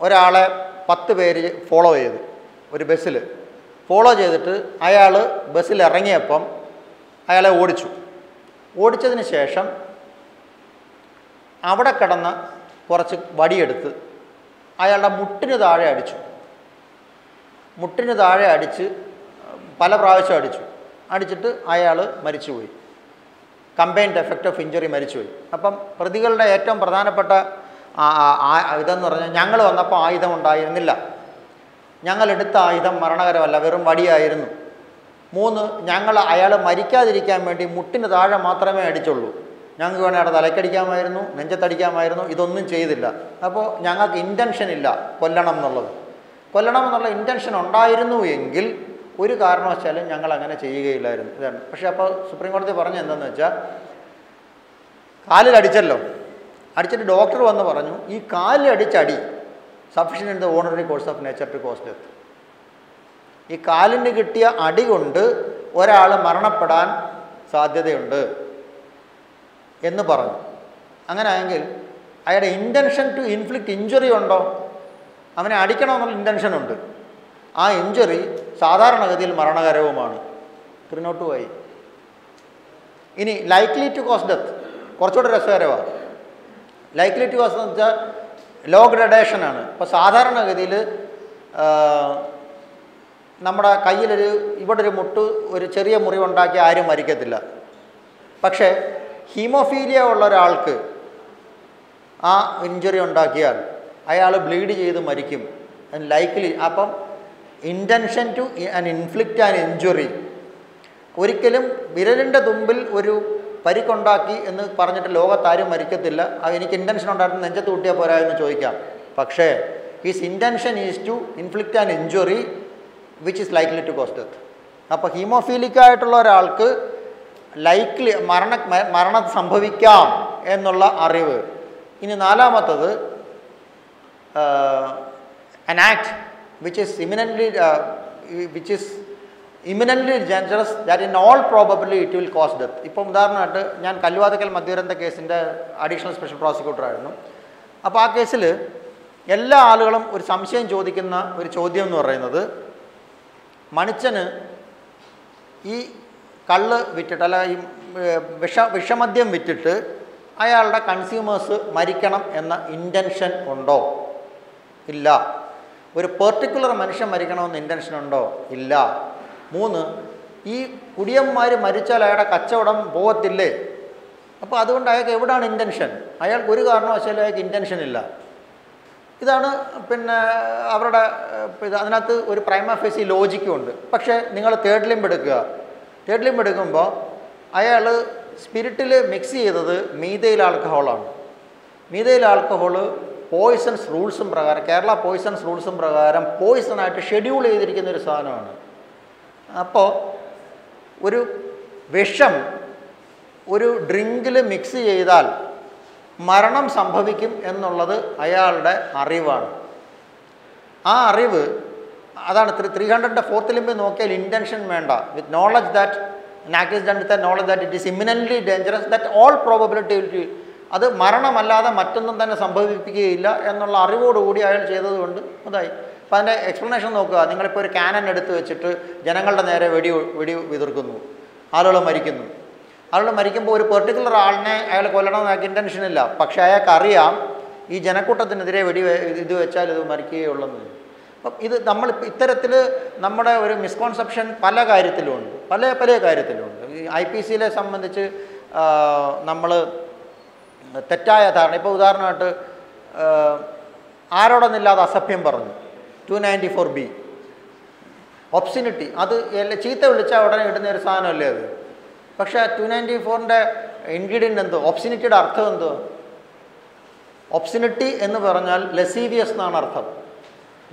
ഒരാളെ പത്ത് പേര് ഫോളോ ചെയ്തു. ഒരു ബസ്സിൽ ഫോളോ ചെയ്തിട്ട് അയാൾ ബസ്സിൽ ഇറങ്ങിയപ്പം അയാളെ ഓടിച്ചു. ഓടിച്ചതിന് ശേഷം അവിടെ കിടന്ന് കുറച്ച് വടിയെടുത്ത് അയാളുടെ മുട്ടിന് താഴെ അടിച്ചു. മുട്ടിന് താഴെ അടിച്ച് പല പ്രാവശ്യം അടിച്ചു. അടിച്ചിട്ട് അയാൾ മരിച്ചുപോയി. കമ്പൈൻഡ് എഫക്റ്റ് ഓഫ് ഇഞ്ചുറി മരിച്ചുപോയി. അപ്പം പ്രതികളുടെ ഏറ്റവും പ്രധാനപ്പെട്ട ഇതെന്ന് പറഞ്ഞാൽ ഞങ്ങൾ വന്നപ്പോൾ ആയുധം ഉണ്ടായിരുന്നില്ല. ഞങ്ങളെടുത്ത ആയുധം മരണകരമല്ല വെറും വടിയായിരുന്നു. മൂന്ന് ഞങ്ങൾ അയാൾ മരിക്കാതിരിക്കാൻ വേണ്ടി മുട്ടിന് താഴെ മാത്രമേ അടിച്ചുള്ളൂ. ഞങ്ങൾക്ക് വേണേൽ അവിടെ തലക്കടിക്കാമായിരുന്നു നെഞ്ചത്തടിക്കാമായിരുന്നു ഇതൊന്നും ചെയ്തില്ല. അപ്പോൾ ഞങ്ങൾക്ക് ഇന്റൻഷൻ ഇല്ല കൊല്ലണം എന്നുള്ളത്. കൊല്ലണം എന്നുള്ള ഇന്റൻഷൻ ഉണ്ടായിരുന്നു എങ്കിൽ ഒരു കാരണവശാലും ഞങ്ങൾ അങ്ങനെ ചെയ്യുകയില്ലായിരുന്നു. ഇതാണ്. പക്ഷേ അപ്പോൾ സുപ്രീം കോടതി പറഞ്ഞ എന്താണെന്ന് വെച്ചാൽ കാലിൽ അടിച്ചല്ലോ. അടിച്ചിട്ട് ഡോക്ടർ വന്ന് പറഞ്ഞു ഈ കാലിൽ അടിച്ചടി. In the ordinary course of nature to cause death ഈ കാലിന് കിട്ടിയ അടി കൊണ്ട് ഒരാൾ മരണപ്പെടാൻ സാധ്യതയുണ്ട് എന്ന് പറഞ്ഞു. അങ്ങനെയെങ്കിൽ അയാളുടെ ഇന്റൻഷൻ ടു ഇൻഫ്ലിക്റ്റ് ഇഞ്ചുറി ഉണ്ടോ? അവനെ അടിക്കണമെന്നുള്ള ഇന്റൻഷൻ ഉണ്ട്. ആ ഇഞ്ചുറി സാധാരണഗതിയിൽ മരണകരവുമാണ്. ത്രിനോട്ട് പോയി. ഇനി ലൈക്ലി ടു കോസ് ഡെത്ത് കുറച്ചുകൂടെ രസകരമാണ് ലൈക്ലി ടു കോസ് എന്ന് വെച്ചാൽ ലോ ഗ്രഡേഷനാണ് ഇപ്പോൾ സാധാരണഗതിയിൽ നമ്മുടെ കയ്യിലൊരു ഇവിടെ ഒരു മുട്ട് ഒരു ചെറിയ മുറിവുണ്ടാക്കി ആരും മരിക്കത്തില്ല. പക്ഷേ ഹീമോഫീലിയ ഉള്ള ഒരാൾക്ക് ആ ഇഞ്ചുറി ഉണ്ടാക്കിയാൽ അയാൾ ബ്ലീഡ് ചെയ്ത് മരിക്കും. ലൈക്ക്ലി അപ്പം intention to an inflict an injury ഒരിക്കലും വിരലിന്റെ തുമ്പിൽ ഒരു പരിക്കുണ്ടാക്കി എന്ന് പറഞ്ഞിട്ട് ലോകത്താരും മരിക്കത്തില്ല. അത് എനിക്ക് ഇന്റൻഷൻ ഉണ്ടായിരുന്നു നെഞ്ചത്ത് കൂട്ടിയാൽ പോരാ എന്ന് ചോദിക്കാം. പക്ഷേ his intention is to inflict an injury which is likely to cause death അപ്പോൾ ഹീമോഫീലിക് ആയിട്ടുള്ള ഒരാൾക്ക് ലൈക്ലി മരണ മരണ സംഭവിക്കാം എന്നുള്ള അറിവ്. ഇനി നാലാമത്തത് an act which is imminently which is imminently dangerous that in all probability it will cause death. ഇപ്പം ഉദാഹരണമായിട്ട് ഞാൻ കല്ലുവാതക്കൽ മധ്യരന്ത കേസിന്റെ അഡീഷണൽ സ്പെഷ്യൽ പ്രോസിക്യൂട്ടർ ആയിരുന്നു. അപ്പോൾ ആ കേസിൽ എല്ലാ ആളുകളും ഒരു സംശയം ചോദിക്കുന്ന ഒരു ചോദ്യം എന്ന് പറയുന്നത് മണിച്ചന് ഈ കള്ള് വിറ്റിട്ട് അല്ല ഈ വിഷ വിഷമദ്യം വിറ്റിട്ട് അയാളുടെ കൺസ്യൂമേഴ്സ് മരിക്കണം എന്ന ഇന്റൻഷൻ ഉണ്ടോ? ഇല്ല. ഒരു പെർട്ടിക്കുലർ മനുഷ്യൻ മരിക്കണമെന്ന് ഇന്റൻഷൻ ഉണ്ടോ? ഇല്ല. മൂന്ന് ഈ കുടിയന്മാർ മരിച്ചാൽ അയാളുടെ കച്ചവടം പോകത്തില്ലേ? അപ്പോൾ അതുകൊണ്ട് അയാൾക്ക് എവിടാണ് ഇന്റൻഷൻ അയാൾക്ക് ഒരു കാരണവശാലും അയാൾക്ക് ഇന്റൻഷൻ ഇല്ല. ഇതാണ് പിന്നെ അവരുടെ അതിനകത്ത് ഒരു പ്രൈമ ഫേസി ലോജിക്കും ഉണ്ട്. പക്ഷേ നിങ്ങൾ തേർഡ് ലിംബ് എടുക്കുക. തേർഡ് ലിംബ് എടുക്കുമ്പോൾ അയാൾ സ്പിരിറ്റിൽ മിക്സ് ചെയ്തത് മീതയിൽ ആൽക്കഹോളാണ് മീതയിൽ ആൾക്കഹോൾ പോയിസൺസ് റൂൾസും പ്രകാരം കേരള പോയിസൺസ് റൂൾസും പ്രകാരം പോയിസണായിട്ട് ഷെഡ്യൂൾ ചെയ്തിരിക്കുന്ന ഒരു സാധനമാണ്. അപ്പോൾ ഒരു വിഷം ഒരു ഡ്രിങ്കിൽ മിക്സ് ചെയ്താൽ മരണം സംഭവിക്കും എന്നുള്ളത് അയാളുടെ അറിവാണ്. ആ അറിവ് അതാണ് ത്രീ ത്രീ ഹൺഡ്രഡിന്റെ ഫോർത്ത് ലിമ്പ് നോക്കിയാൽ ഇന്റൻഷൻ വേണ്ട. With knowledge that act is done knowledge that it is imminently dangerous that all probability അത് മരണമല്ലാതെ മറ്റൊന്നും തന്നെ സംഭവിപ്പിക്കുകയില്ല എന്നുള്ള അറിവോടുകൂടി അയാൾ ചെയ്തതുകൊണ്ട് അതായി അപ്പോൾ അതിന്റെ എക്സ്പ്ലനേഷൻ നോക്കുക. നിങ്ങളിപ്പോൾ ഒരു ക്യാനൻ എടുത്ത് വെച്ചിട്ട് ജനങ്ങളുടെ നേരെ വെടി വെടി വിതിർക്കുന്നു ആളുകൾ മരിക്കുന്നു. ആളുകൾ മരിക്കുമ്പോൾ ഒരു പെർട്ടിക്കുലർ ആളിനെ അയാൾ കൊല്ലണമെന്ന് അയാൾക്ക് ഇന്റൻഷൻ ഇല്ല. പക്ഷേ അയാൾക്ക് അറിയാം ഈ ജനക്കൂട്ടത്തിനെതിരെ വെടി ഇത് വെച്ചാൽ ഇത് മരിക്കുകയുള്ളെന്ന്. അപ്പം ഇത് നമ്മൾ ഇത്തരത്തിൽ നമ്മുടെ ഒരു മിസ്കോൺസെപ്ഷൻ പല കാര്യത്തിലുമുണ്ട് പല പല കാര്യത്തിലുമുണ്ട് ഈ ഐ പി സിയിലെ സംബന്ധിച്ച് നമ്മൾ തെറ്റായ ധാരണ ഇപ്പോൾ ഉദാഹരണമായിട്ട് ആരോടൊന്നില്ലാതെ അസഭ്യം പറഞ്ഞു. Two ninety four B obscenity അത് ചീത്ത വിളിച്ചാൽ ഉടനെ ഇടുന്ന ഒരു സാധനമല്ലേ അത്? പക്ഷേ ടു നയന്റി ഫോറിന്റെ ഇൻഗ്രീഡിയന്റ് എന്തോ? ഒപ്സിനിറ്റിയുടെ അർത്ഥം എന്തോ? ഒപ്സിനിറ്റി എന്ന് പറഞ്ഞാൽ ലസീവിയസ് എന്നാണ് അർത്ഥം.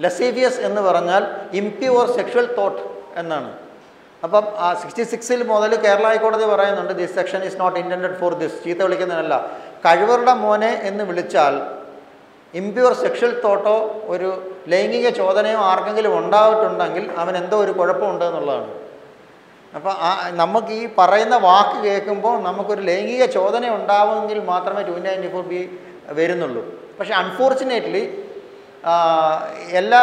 ലസീവിയസ് എന്ന് പറഞ്ഞാൽ ഇംപ്യൂർ സെക്ഷൽ തോട്ട് എന്നാണ്. അപ്പം ആ സിക്സ്റ്റി സിക്സിൽ മുതൽ കേരള ഹൈക്കോടതി പറയുന്നുണ്ട് this section is not intend for this ചീത്ത വിളിക്കുന്നതിനല്ല കഴിവറുടെ മോനെ എന്ന് വിളിച്ചാൽ ഇംപ്യൂർ സെക്ഷൽ തോട്ടോ ഒരു ലൈംഗിക ചോദനയോ ആർക്കെങ്കിലും ഉണ്ടായിട്ടുണ്ടെങ്കിൽ അവൻ എന്തോ ഒരു കുഴപ്പമുണ്ട് എന്നുള്ളതാണ്. അപ്പോൾ ആ നമുക്ക് ഈ പറയുന്ന വാക്ക് കേൾക്കുമ്പോൾ നമുക്കൊരു ലൈംഗിക ചോദന ഉണ്ടാവുമെങ്കിൽ മാത്രമേ ടു നയന്റി ഫോർ ബി വരുന്നുള്ളൂ. പക്ഷെ അൺഫോർച്ചുനേറ്റ്ലി എല്ലാ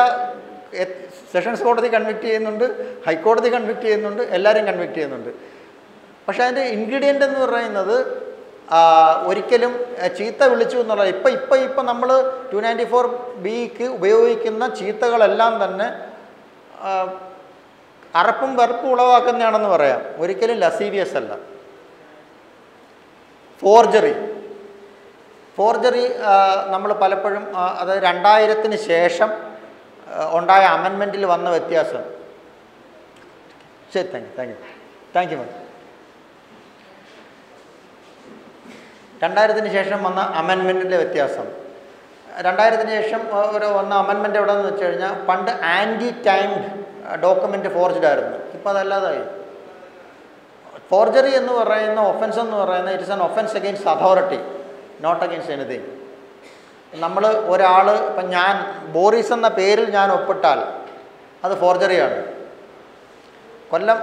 സെഷൻസ് കോടതി കൺവിക്ട് ചെയ്യുന്നുണ്ട് ഹൈക്കോടതി കൺവിക്ട് ചെയ്യുന്നുണ്ട് എല്ലാവരും കൺവിക്ട് ചെയ്യുന്നുണ്ട്. പക്ഷേ അതിന്റെ ഇൻഗ്രീഡിയന്റ് എന്ന് പറയുന്നത് ഒരിക്കലും ചീത്ത വിളിച്ചു എന്നുള്ളത് ഇപ്പം ഇപ്പം ഇപ്പം നമ്മൾ ടു നയന്റി ഫോർ ബിക്ക് ഉപയോഗിക്കുന്ന ചീത്തകളെല്ലാം തന്നെ അറപ്പും വെറുപ്പും ഉളവാക്കുന്നതാണെന്ന് പറയാം. ഒരിക്കലും ലസീവിയസ് അല്ല. ഫോർജറി ഫോർജറി നമ്മൾ പലപ്പോഴും അതായത് അത് രണ്ടായിരത്തിന് ശേഷം ഉണ്ടായ അമെൻമെന്റിൽ വന്ന വ്യത്യാസം. ശരി thank you thank you thank you madam രണ്ടായിരത്തിന് ശേഷം വന്ന അമെൻമെന്റിന്റെ വ്യത്യാസം. രണ്ടായിരത്തിന് ശേഷം ഒരു വന്ന അമെൻമെന്റ് എവിടെയെന്ന് വെച്ച് കഴിഞ്ഞാൽ പണ്ട് ആന്റി ടൈംഡ് ഡോക്യുമെന്റ് ഫോർജഡ് ആയിരുന്നു. ഇപ്പം അതല്ലാതായി. ഫോർജറി എന്ന് പറയുന്ന ഒഫൻസ് എന്ന് പറയുന്നത് it's an offence against authority not against anything നമ്മൾ ഒരാൾ ഇപ്പം ഞാൻ ബോറീസ് എന്ന പേരിൽ ഞാൻ ഒപ്പിട്ടാൽ അത് ഫോർജറിയാണ് Kollam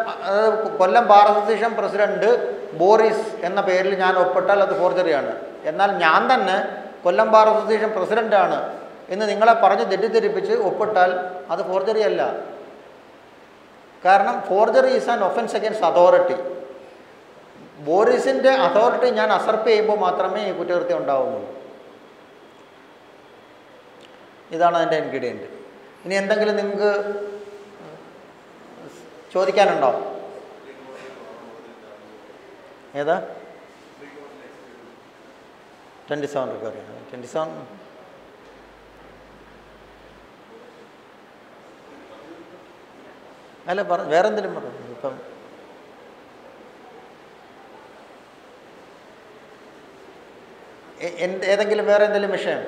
Kollam bar association president Boris എന്ന പേരിൽ ഞാൻ ഒപ്പിട്ടാൽ അത് ഫോർജറിയാണ് എന്നാൽ ഞാൻ തന്നെ കൊല്ലം ബാർ അസോസിയേഷൻ പ്രസിഡന്റാണ് എന്ന് നിങ്ങളെ പറഞ്ഞ് തെറ്റിദ്ധരിപ്പിച്ച് ഒപ്പിട്ടാൽ അത് ഫോർജറി അല്ല. കാരണം forgery is an offence against authority ബോറിസിന്റെ authority ഞാൻ അസർപ്പ് ചെയ്യുമ്പോൾ മാത്രമേ ഈ കുറ്റകൃത്യം ഉണ്ടാവുകയുള്ളൂ. ഇതാണ് അതിന്റെ ഇൻഗ്രീഡിയന്റ് ഇനി എന്തെങ്കിലും നിങ്ങൾക്ക് ചോദിക്കാനുണ്ടോ? ഏതാ? Twenty seven recovery twenty seven അല്ല പറ വേറെ എന്തെങ്കിലും പറഞ്ഞു ഇപ്പം എന്ത് ഏതെങ്കിലും വേറെ എന്തെങ്കിലും വിഷയം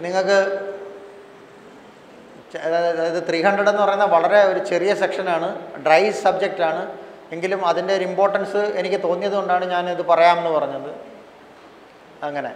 നിങ്ങൾക്ക് അതായത് ത്രീ ഹൺഡ്രഡ് എന്ന് പറയുന്ന വളരെ ഒരു ചെറിയ സെക്ഷനാണ് ഡ്രൈ സബ്ജക്റ്റാണ് എങ്കിലും അതിന്റെ ഒരു ഇമ്പോർട്ടൻസ് എനിക്ക് തോന്നിയത് കൊണ്ടാണ് ഞാനിത് പറയാമെന്ന് പറഞ്ഞത്. അങ്ങനെ.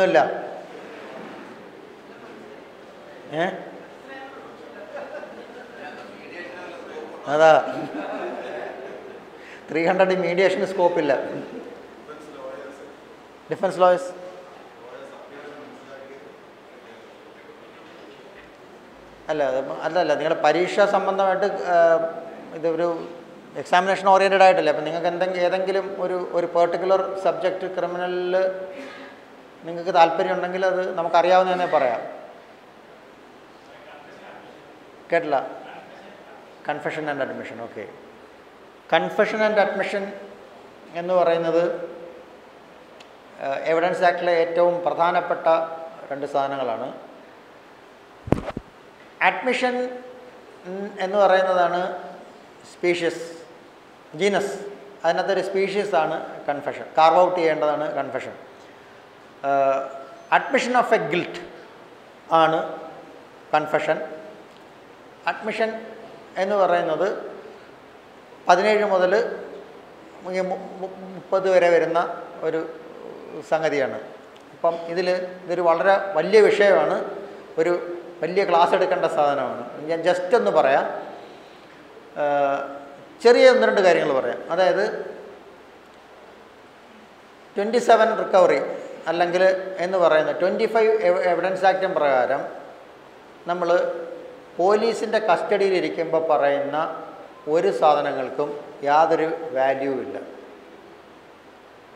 ഒന്നുമില്ല. ഏ? അതാ. ത്രീ ഹൺഡ്രഡ് മീഡിയേഷന് സ്കോപ്പില്ല ഡിഫൻസ് ലോയേഴ്സ് അല്ല അല്ല അല്ല നിങ്ങളുടെ പരീക്ഷാ സംബന്ധമായിട്ട് ഇതൊരു എക്സാമിനേഷൻ ഓറിയന്റഡ് ആയിട്ടല്ലേ? അപ്പം നിങ്ങൾക്ക് എന്തെങ്കിലും ഏതെങ്കിലും ഒരു ഒരു പെർട്ടിക്കുലർ സബ്ജക്റ്റ് ക്രിമിനലിൽ നിങ്ങൾക്ക് താല്പര്യം ഉണ്ടെങ്കിൽ അത് നമുക്കറിയാവുന്ന തന്നെ പറയാം. കേട്ടില്ല? Confession and admission okay confession and admission എന്ന് പറയുന്നത് എവിഡൻസ് ആക്ടിലെ ഏറ്റവും പ്രധാനപ്പെട്ട രണ്ട് സാധനങ്ങളാണ്. അഡ്മിഷൻ എന്ന് പറയുന്നതാണ് സ്പീഷ്യസ് ജീനസ് അതിനകത്തൊരു സ്പീഷ്യസാണ് കൺഫെഷൻ കാർവ് ഔട്ട് ചെയ്യേണ്ടതാണ് confession admission of a guilt ആണ് കൺഫഷൻ അഡ്മിഷൻ എന്ന് പറയുന്നത് പതിനേഴ് മുതൽ മുപ്പത് വരെ വരുന്ന ഒരു സംഗതിയാണ്. അപ്പം ഇതിൽ ഇതൊരു വളരെ വലിയ വിഷയമാണ്. ഒരു വലിയ ക്ലാസ് എടുക്കേണ്ട സാധനമാണ്. ഞാൻ ജസ്റ്റ് ഒന്ന് പറയാം. ചെറിയ ഒന്ന് രണ്ട് കാര്യങ്ങൾ പറയാം. അതായത് ട്വന്റി സെവൻ റിക്കവറി അല്ലെങ്കിൽ എന്ന് പറയുന്ന ട്വന്റി ഫൈവ് എവിഡൻസ് ആക്ടും പ്രകാരം നമ്മൾ പോലീസിന്റെ കസ്റ്റഡിയിലിരിക്കുമ്പോൾ പറയുന്ന ഒരു സാധനങ്ങൾക്കും യാതൊരു വാല്യൂ ഇല്ല.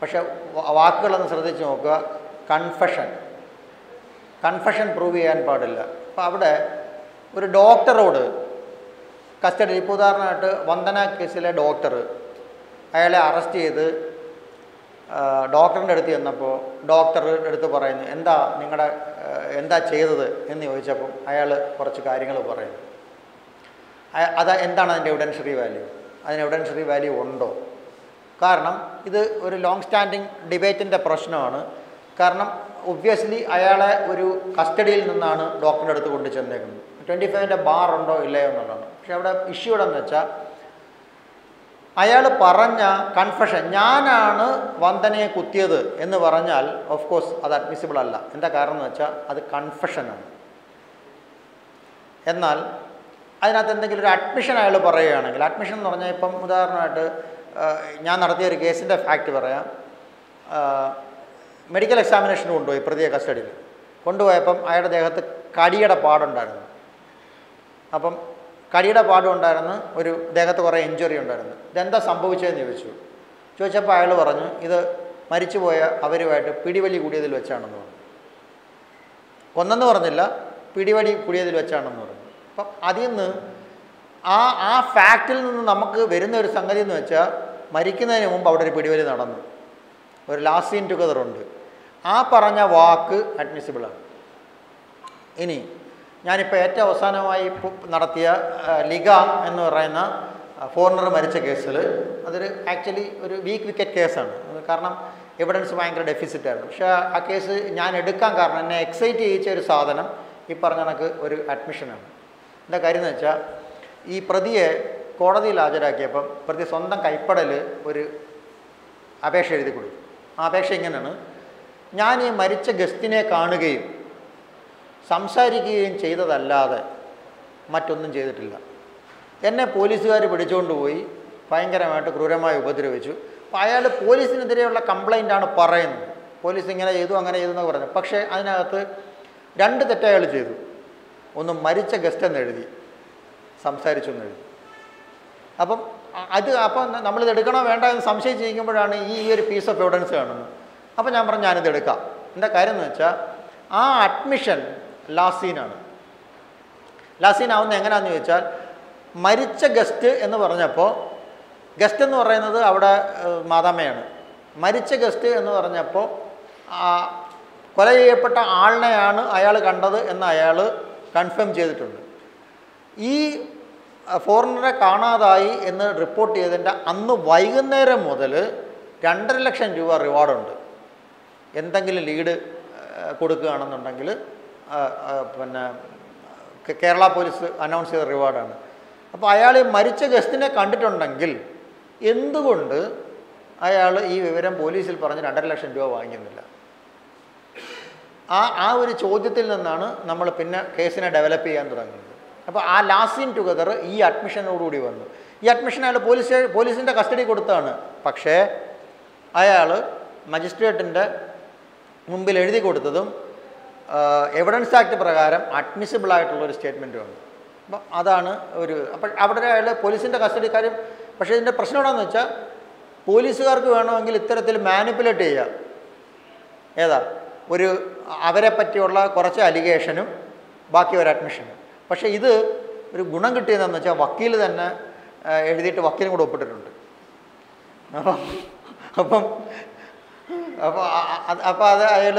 പക്ഷെ വാക്കുകളൊന്ന് ശ്രദ്ധിച്ച് നോക്കുക. കൺഫഷൻ കൺഫഷൻ പ്രൂവ് ചെയ്യാൻ പാടില്ല. അപ്പോൾ അവിടെ ഒരു ഡോക്ടറോട് കസ്റ്റഡി ഇപ്പോൾ ഉദാഹരണമായിട്ട് വന്ദന കേസിലെ ഡോക്ടർ അയാളെ അറസ്റ്റ് ചെയ്ത് ഡോക്ടറിന്റെ അടുത്ത് ചെന്നപ്പോൾ ഡോക്ടറുടെ അടുത്ത് പറയുന്നു എന്താ നിങ്ങളുടെ എന്താ ചെയ്തത്? എന്ന് ചോദിച്ചപ്പം അയാൾ കുറച്ച് കാര്യങ്ങൾ പറയുന്നു. അത് എന്താണ് അതിന്റെ എവിഡൻഷറി വാല്യൂ അതിന് എവിഡൻഷറി വാല്യൂ ഉണ്ടോ? കാരണം ഇത് ഒരു ലോങ് സ്റ്റാൻഡിങ് ഡിബേറ്റിന്റെ പ്രശ്നമാണ്. കാരണം ഒബ്വിയസ്ലി അയാളെ ഒരു കസ്റ്റഡിയിൽ നിന്നാണ് ഡോക്ടറുടെ അടുത്ത് കൊണ്ടു ചെന്നേക്കുന്നത് ട്വന്റി ഫൈവിന്റെ ബാർ ഉണ്ടോ ഇല്ലയോ എന്നുള്ളതാണ്. പക്ഷേ അവിടെ ഇഷ്യൂ ഇവിടെന്ന് വെച്ചാൽ അയാൾ പറഞ്ഞ കൺഫഷൻ ഞാനാണ് വന്ദനയെ കുത്തിയത് എന്ന് പറഞ്ഞാൽ ഓഫ് കോഴ്സ് അത് അഡ്മിസിബിൾ അല്ല. എന്താ കാരണം എന്ന് വെച്ചാൽ അത് കൺഫഷനാണ് എന്നാൽ അതിനകത്ത് എന്തെങ്കിലും ഒരു അഡ്മിഷൻ അയാൾ പറയുകയാണെങ്കിൽ അഡ്മിഷൻ എന്ന് പറഞ്ഞാൽ ഇപ്പം ഉദാഹരണമായിട്ട് ഞാൻ നടത്തിയ ഒരു കേസിന്റെ ഫാക്റ്റ് പറയാം. മെഡിക്കൽ എക്സാമിനേഷൻ കൊണ്ടുപോയി പ്രതിയെ കസ്റ്റഡിയിൽ. കൊണ്ടുപോയപ്പം അയാളുടെ ദേഹത്ത് കടിയുടെ പാടുണ്ടായിരുന്നു. അപ്പം കടിയുടെ പാടും ഉണ്ടായിരുന്നു ഒരു ദേഹത്ത് കുറേ എഞ്ചുറി ഉണ്ടായിരുന്നു. ഇതെന്താ സംഭവിച്ചതെന്ന് ചോദിച്ചു. ചോദിച്ചപ്പോൾ അയാൾ പറഞ്ഞു ഇത് മരിച്ചുപോയ അവരുമായിട്ട് പിടിവലി കൂടിയതിൽ വെച്ചാണെന്ന് പറഞ്ഞു. കൊന്നെന്ന് പറഞ്ഞില്ല പിടിവലി കൂടിയതിൽ വെച്ചാണെന്ന് പറഞ്ഞു. അപ്പം അതിൽ നിന്ന് ആ ആ ഫാക്റ്റിൽ നിന്ന് നമുക്ക് വരുന്ന ഒരു സംഗതി എന്ന് വെച്ചാൽ മരിക്കുന്നതിന് മുമ്പ് അവിടെ ഒരു പിടിവലി നടന്നു. ഒരു ലാസ്റ്റ് സീൻ ടുഗദർ ഉണ്ട്. ആ പറഞ്ഞ വാക്ക് അഡ്മിസിബിളാണ് ഇനി ഞാനിപ്പോൾ ഏറ്റവും അവസാനമായി നടത്തിയ ലിഗ എന്ന് പറയുന്ന ഫോറിനർ മരിച്ച കേസിൽ അതൊരു ആക്ച്വലി ഒരു വീക്ക് വിക്കറ്റ് കേസാണ്. കാരണം എവിഡൻസ് ഭയങ്കര ഡെഫിസിറ്റ് ആയിരുന്നു പക്ഷേ ആ കേസ് ഞാൻ എടുക്കാൻ കാരണം എന്നെ എക്സൈറ്റ് ചെയ്യിച്ച ഒരു സാധനം ഈ പറഞ്ഞ കണക്ക് ഒരു അഡ്മിഷനാണ്. എന്താ കാര്യം എന്ന് വെച്ചാൽ ഈ പ്രതിയെ കോടതിയിൽ ഹാജരാക്കിയപ്പം പ്രതി സ്വന്തം കൈപ്പടൽ ഒരു അപേക്ഷ എഴുതി കൊടുത്തു. ആ അപേക്ഷ ഇങ്ങനെയാണ് ഞാൻ ഈ മരിച്ച ഗസ്റ്റിനെ കാണുകയും സംസാരിക്കുകയും ചെയ്തതല്ലാതെ മറ്റൊന്നും ചെയ്തിട്ടില്ല. എന്നെ പോലീസുകാർ പിടിച്ചുകൊണ്ട് പോയി ഭയങ്കരമായിട്ട് ക്രൂരമായി ഉപദ്രവിച്ചു. അപ്പോൾ അയാൾ പോലീസിനെതിരെയുള്ള കംപ്ലൈന്റാണ് പറയുന്നത്. പോലീസ് ഇങ്ങനെ ചെയ്തു അങ്ങനെ ചെയ്തു എന്നൊക്കെ പറഞ്ഞു. പക്ഷേ അതിനകത്ത് രണ്ട് തെറ്റ് അയാൾ ചെയ്തു. ഒന്ന് മരിച്ച ഗസ്റ്റ് എന്ന് എഴുതി സംസാരിച്ചു എന്ന് എഴുതി. അപ്പം അത് അപ്പം നമ്മളിത് എടുക്കണോ വേണ്ട എന്ന് സംശയിച്ചിരിക്കുമ്പോഴാണ് ഈ ഒരു പീസ് ഓഫ് എവിഡൻസ് കാണുന്നത്. അപ്പം ഞാൻ പറഞ്ഞു ഞാനിത് എടുക്കാം. എന്താ കാര്യം എന്ന് വെച്ചാൽ ആ അഡ്മിഷൻ ലാസീനാണ്. ലാസീൻ ആവുന്ന എങ്ങനെയാണെന്ന് ചോദിച്ചാൽ മരിച്ച ഗസ്റ്റ് എന്ന് പറഞ്ഞപ്പോൾ ഗസ്റ്റ് എന്ന് പറയുന്നത് അവിടെ മാതാമയാണ് മരിച്ച ഗസ്റ്റ് എന്ന് പറഞ്ഞപ്പോൾ കൊല ചെയ്യപ്പെട്ട ആളിനെയാണ് അയാൾ കണ്ടത് എന്ന് അയാൾ കൺഫേം ചെയ്തിട്ടുണ്ട്. ഈ ഫോറിനറെ കാണാതായി എന്ന് റിപ്പോർട്ട് ചെയ്തതിന്റെ അന്ന് വൈകുന്നേരം മുതൽ രണ്ടര ലക്ഷം രൂപ റിവാർഡുണ്ട്. എന്തെങ്കിലും ലീഡ് കൊടുക്കുകയാണെന്നുണ്ടെങ്കിൽ പിന്നെ കേരള പോലീസ് അനൗൺസ് ചെയ്ത റിവാർഡാണ് അപ്പോൾ അയാൾ ഈ മരിച്ച ഗസ്റ്റിനെ കണ്ടിട്ടുണ്ടെങ്കിൽ എന്തുകൊണ്ട് അയാൾ ഈ വിവരം പോലീസിൽ പറഞ്ഞ് രണ്ടര ലക്ഷം രൂപ വാങ്ങിക്കുന്നില്ല? ആ ആ ഒരു ചോദ്യത്തിൽ നിന്നാണ് നമ്മൾ പിന്നെ കേസിനെ ഡെവലപ്പ് ചെയ്യാൻ തുടങ്ങുന്നത്. അപ്പോൾ ആ ലാസ്റ്റ് ഇൻ ടുഗദർ ഈ അഡ്മിഷനോടുകൂടി വന്നു. ഈ അഡ്മിഷൻ അയാൾ പോലീസ് പോലീസിന്റെ കസ്റ്റഡി കൊടുത്താണ്. പക്ഷേ അയാൾ മജിസ്ട്രേറ്റിന്റെ മുമ്പിൽ എഴുതി കൊടുത്തതും എവിഡൻസ് ആക്ട് പ്രകാരം അഡ്മിസിബിൾ ആയിട്ടുള്ള ഒരു സ്റ്റേറ്റ്മെന്റുമാണ് അപ്പം അതാണ് ഒരു അപ്പം അവിടെ അയാൾ പോലീസിന്റെ കസ്റ്റഡി കാര്യം പക്ഷേ ഇതിന്റെ പ്രശ്നം എന്താണെന്ന് വെച്ചാൽ പോലീസുകാർക്ക് വേണമെങ്കിൽ ഇത്തരത്തിൽ മാനിപ്പുലേറ്റ് ചെയ്യാം. ഏതാ? ഒരു അവരെ പറ്റിയുള്ള കുറച്ച് അലിഗേഷനും ബാക്കി ഒരു അഡ്മിഷനും പക്ഷേ ഇത് ഒരു ഗുണം കിട്ടിയതെന്ന് വെച്ചാൽ വക്കീൽ തന്നെ എഴുതിയിട്ട് വക്കീലും കൂടെ ഒപ്പിട്ടിട്ടുണ്ട്. അപ്പം അപ്പം അപ്പം അത് അയാൾ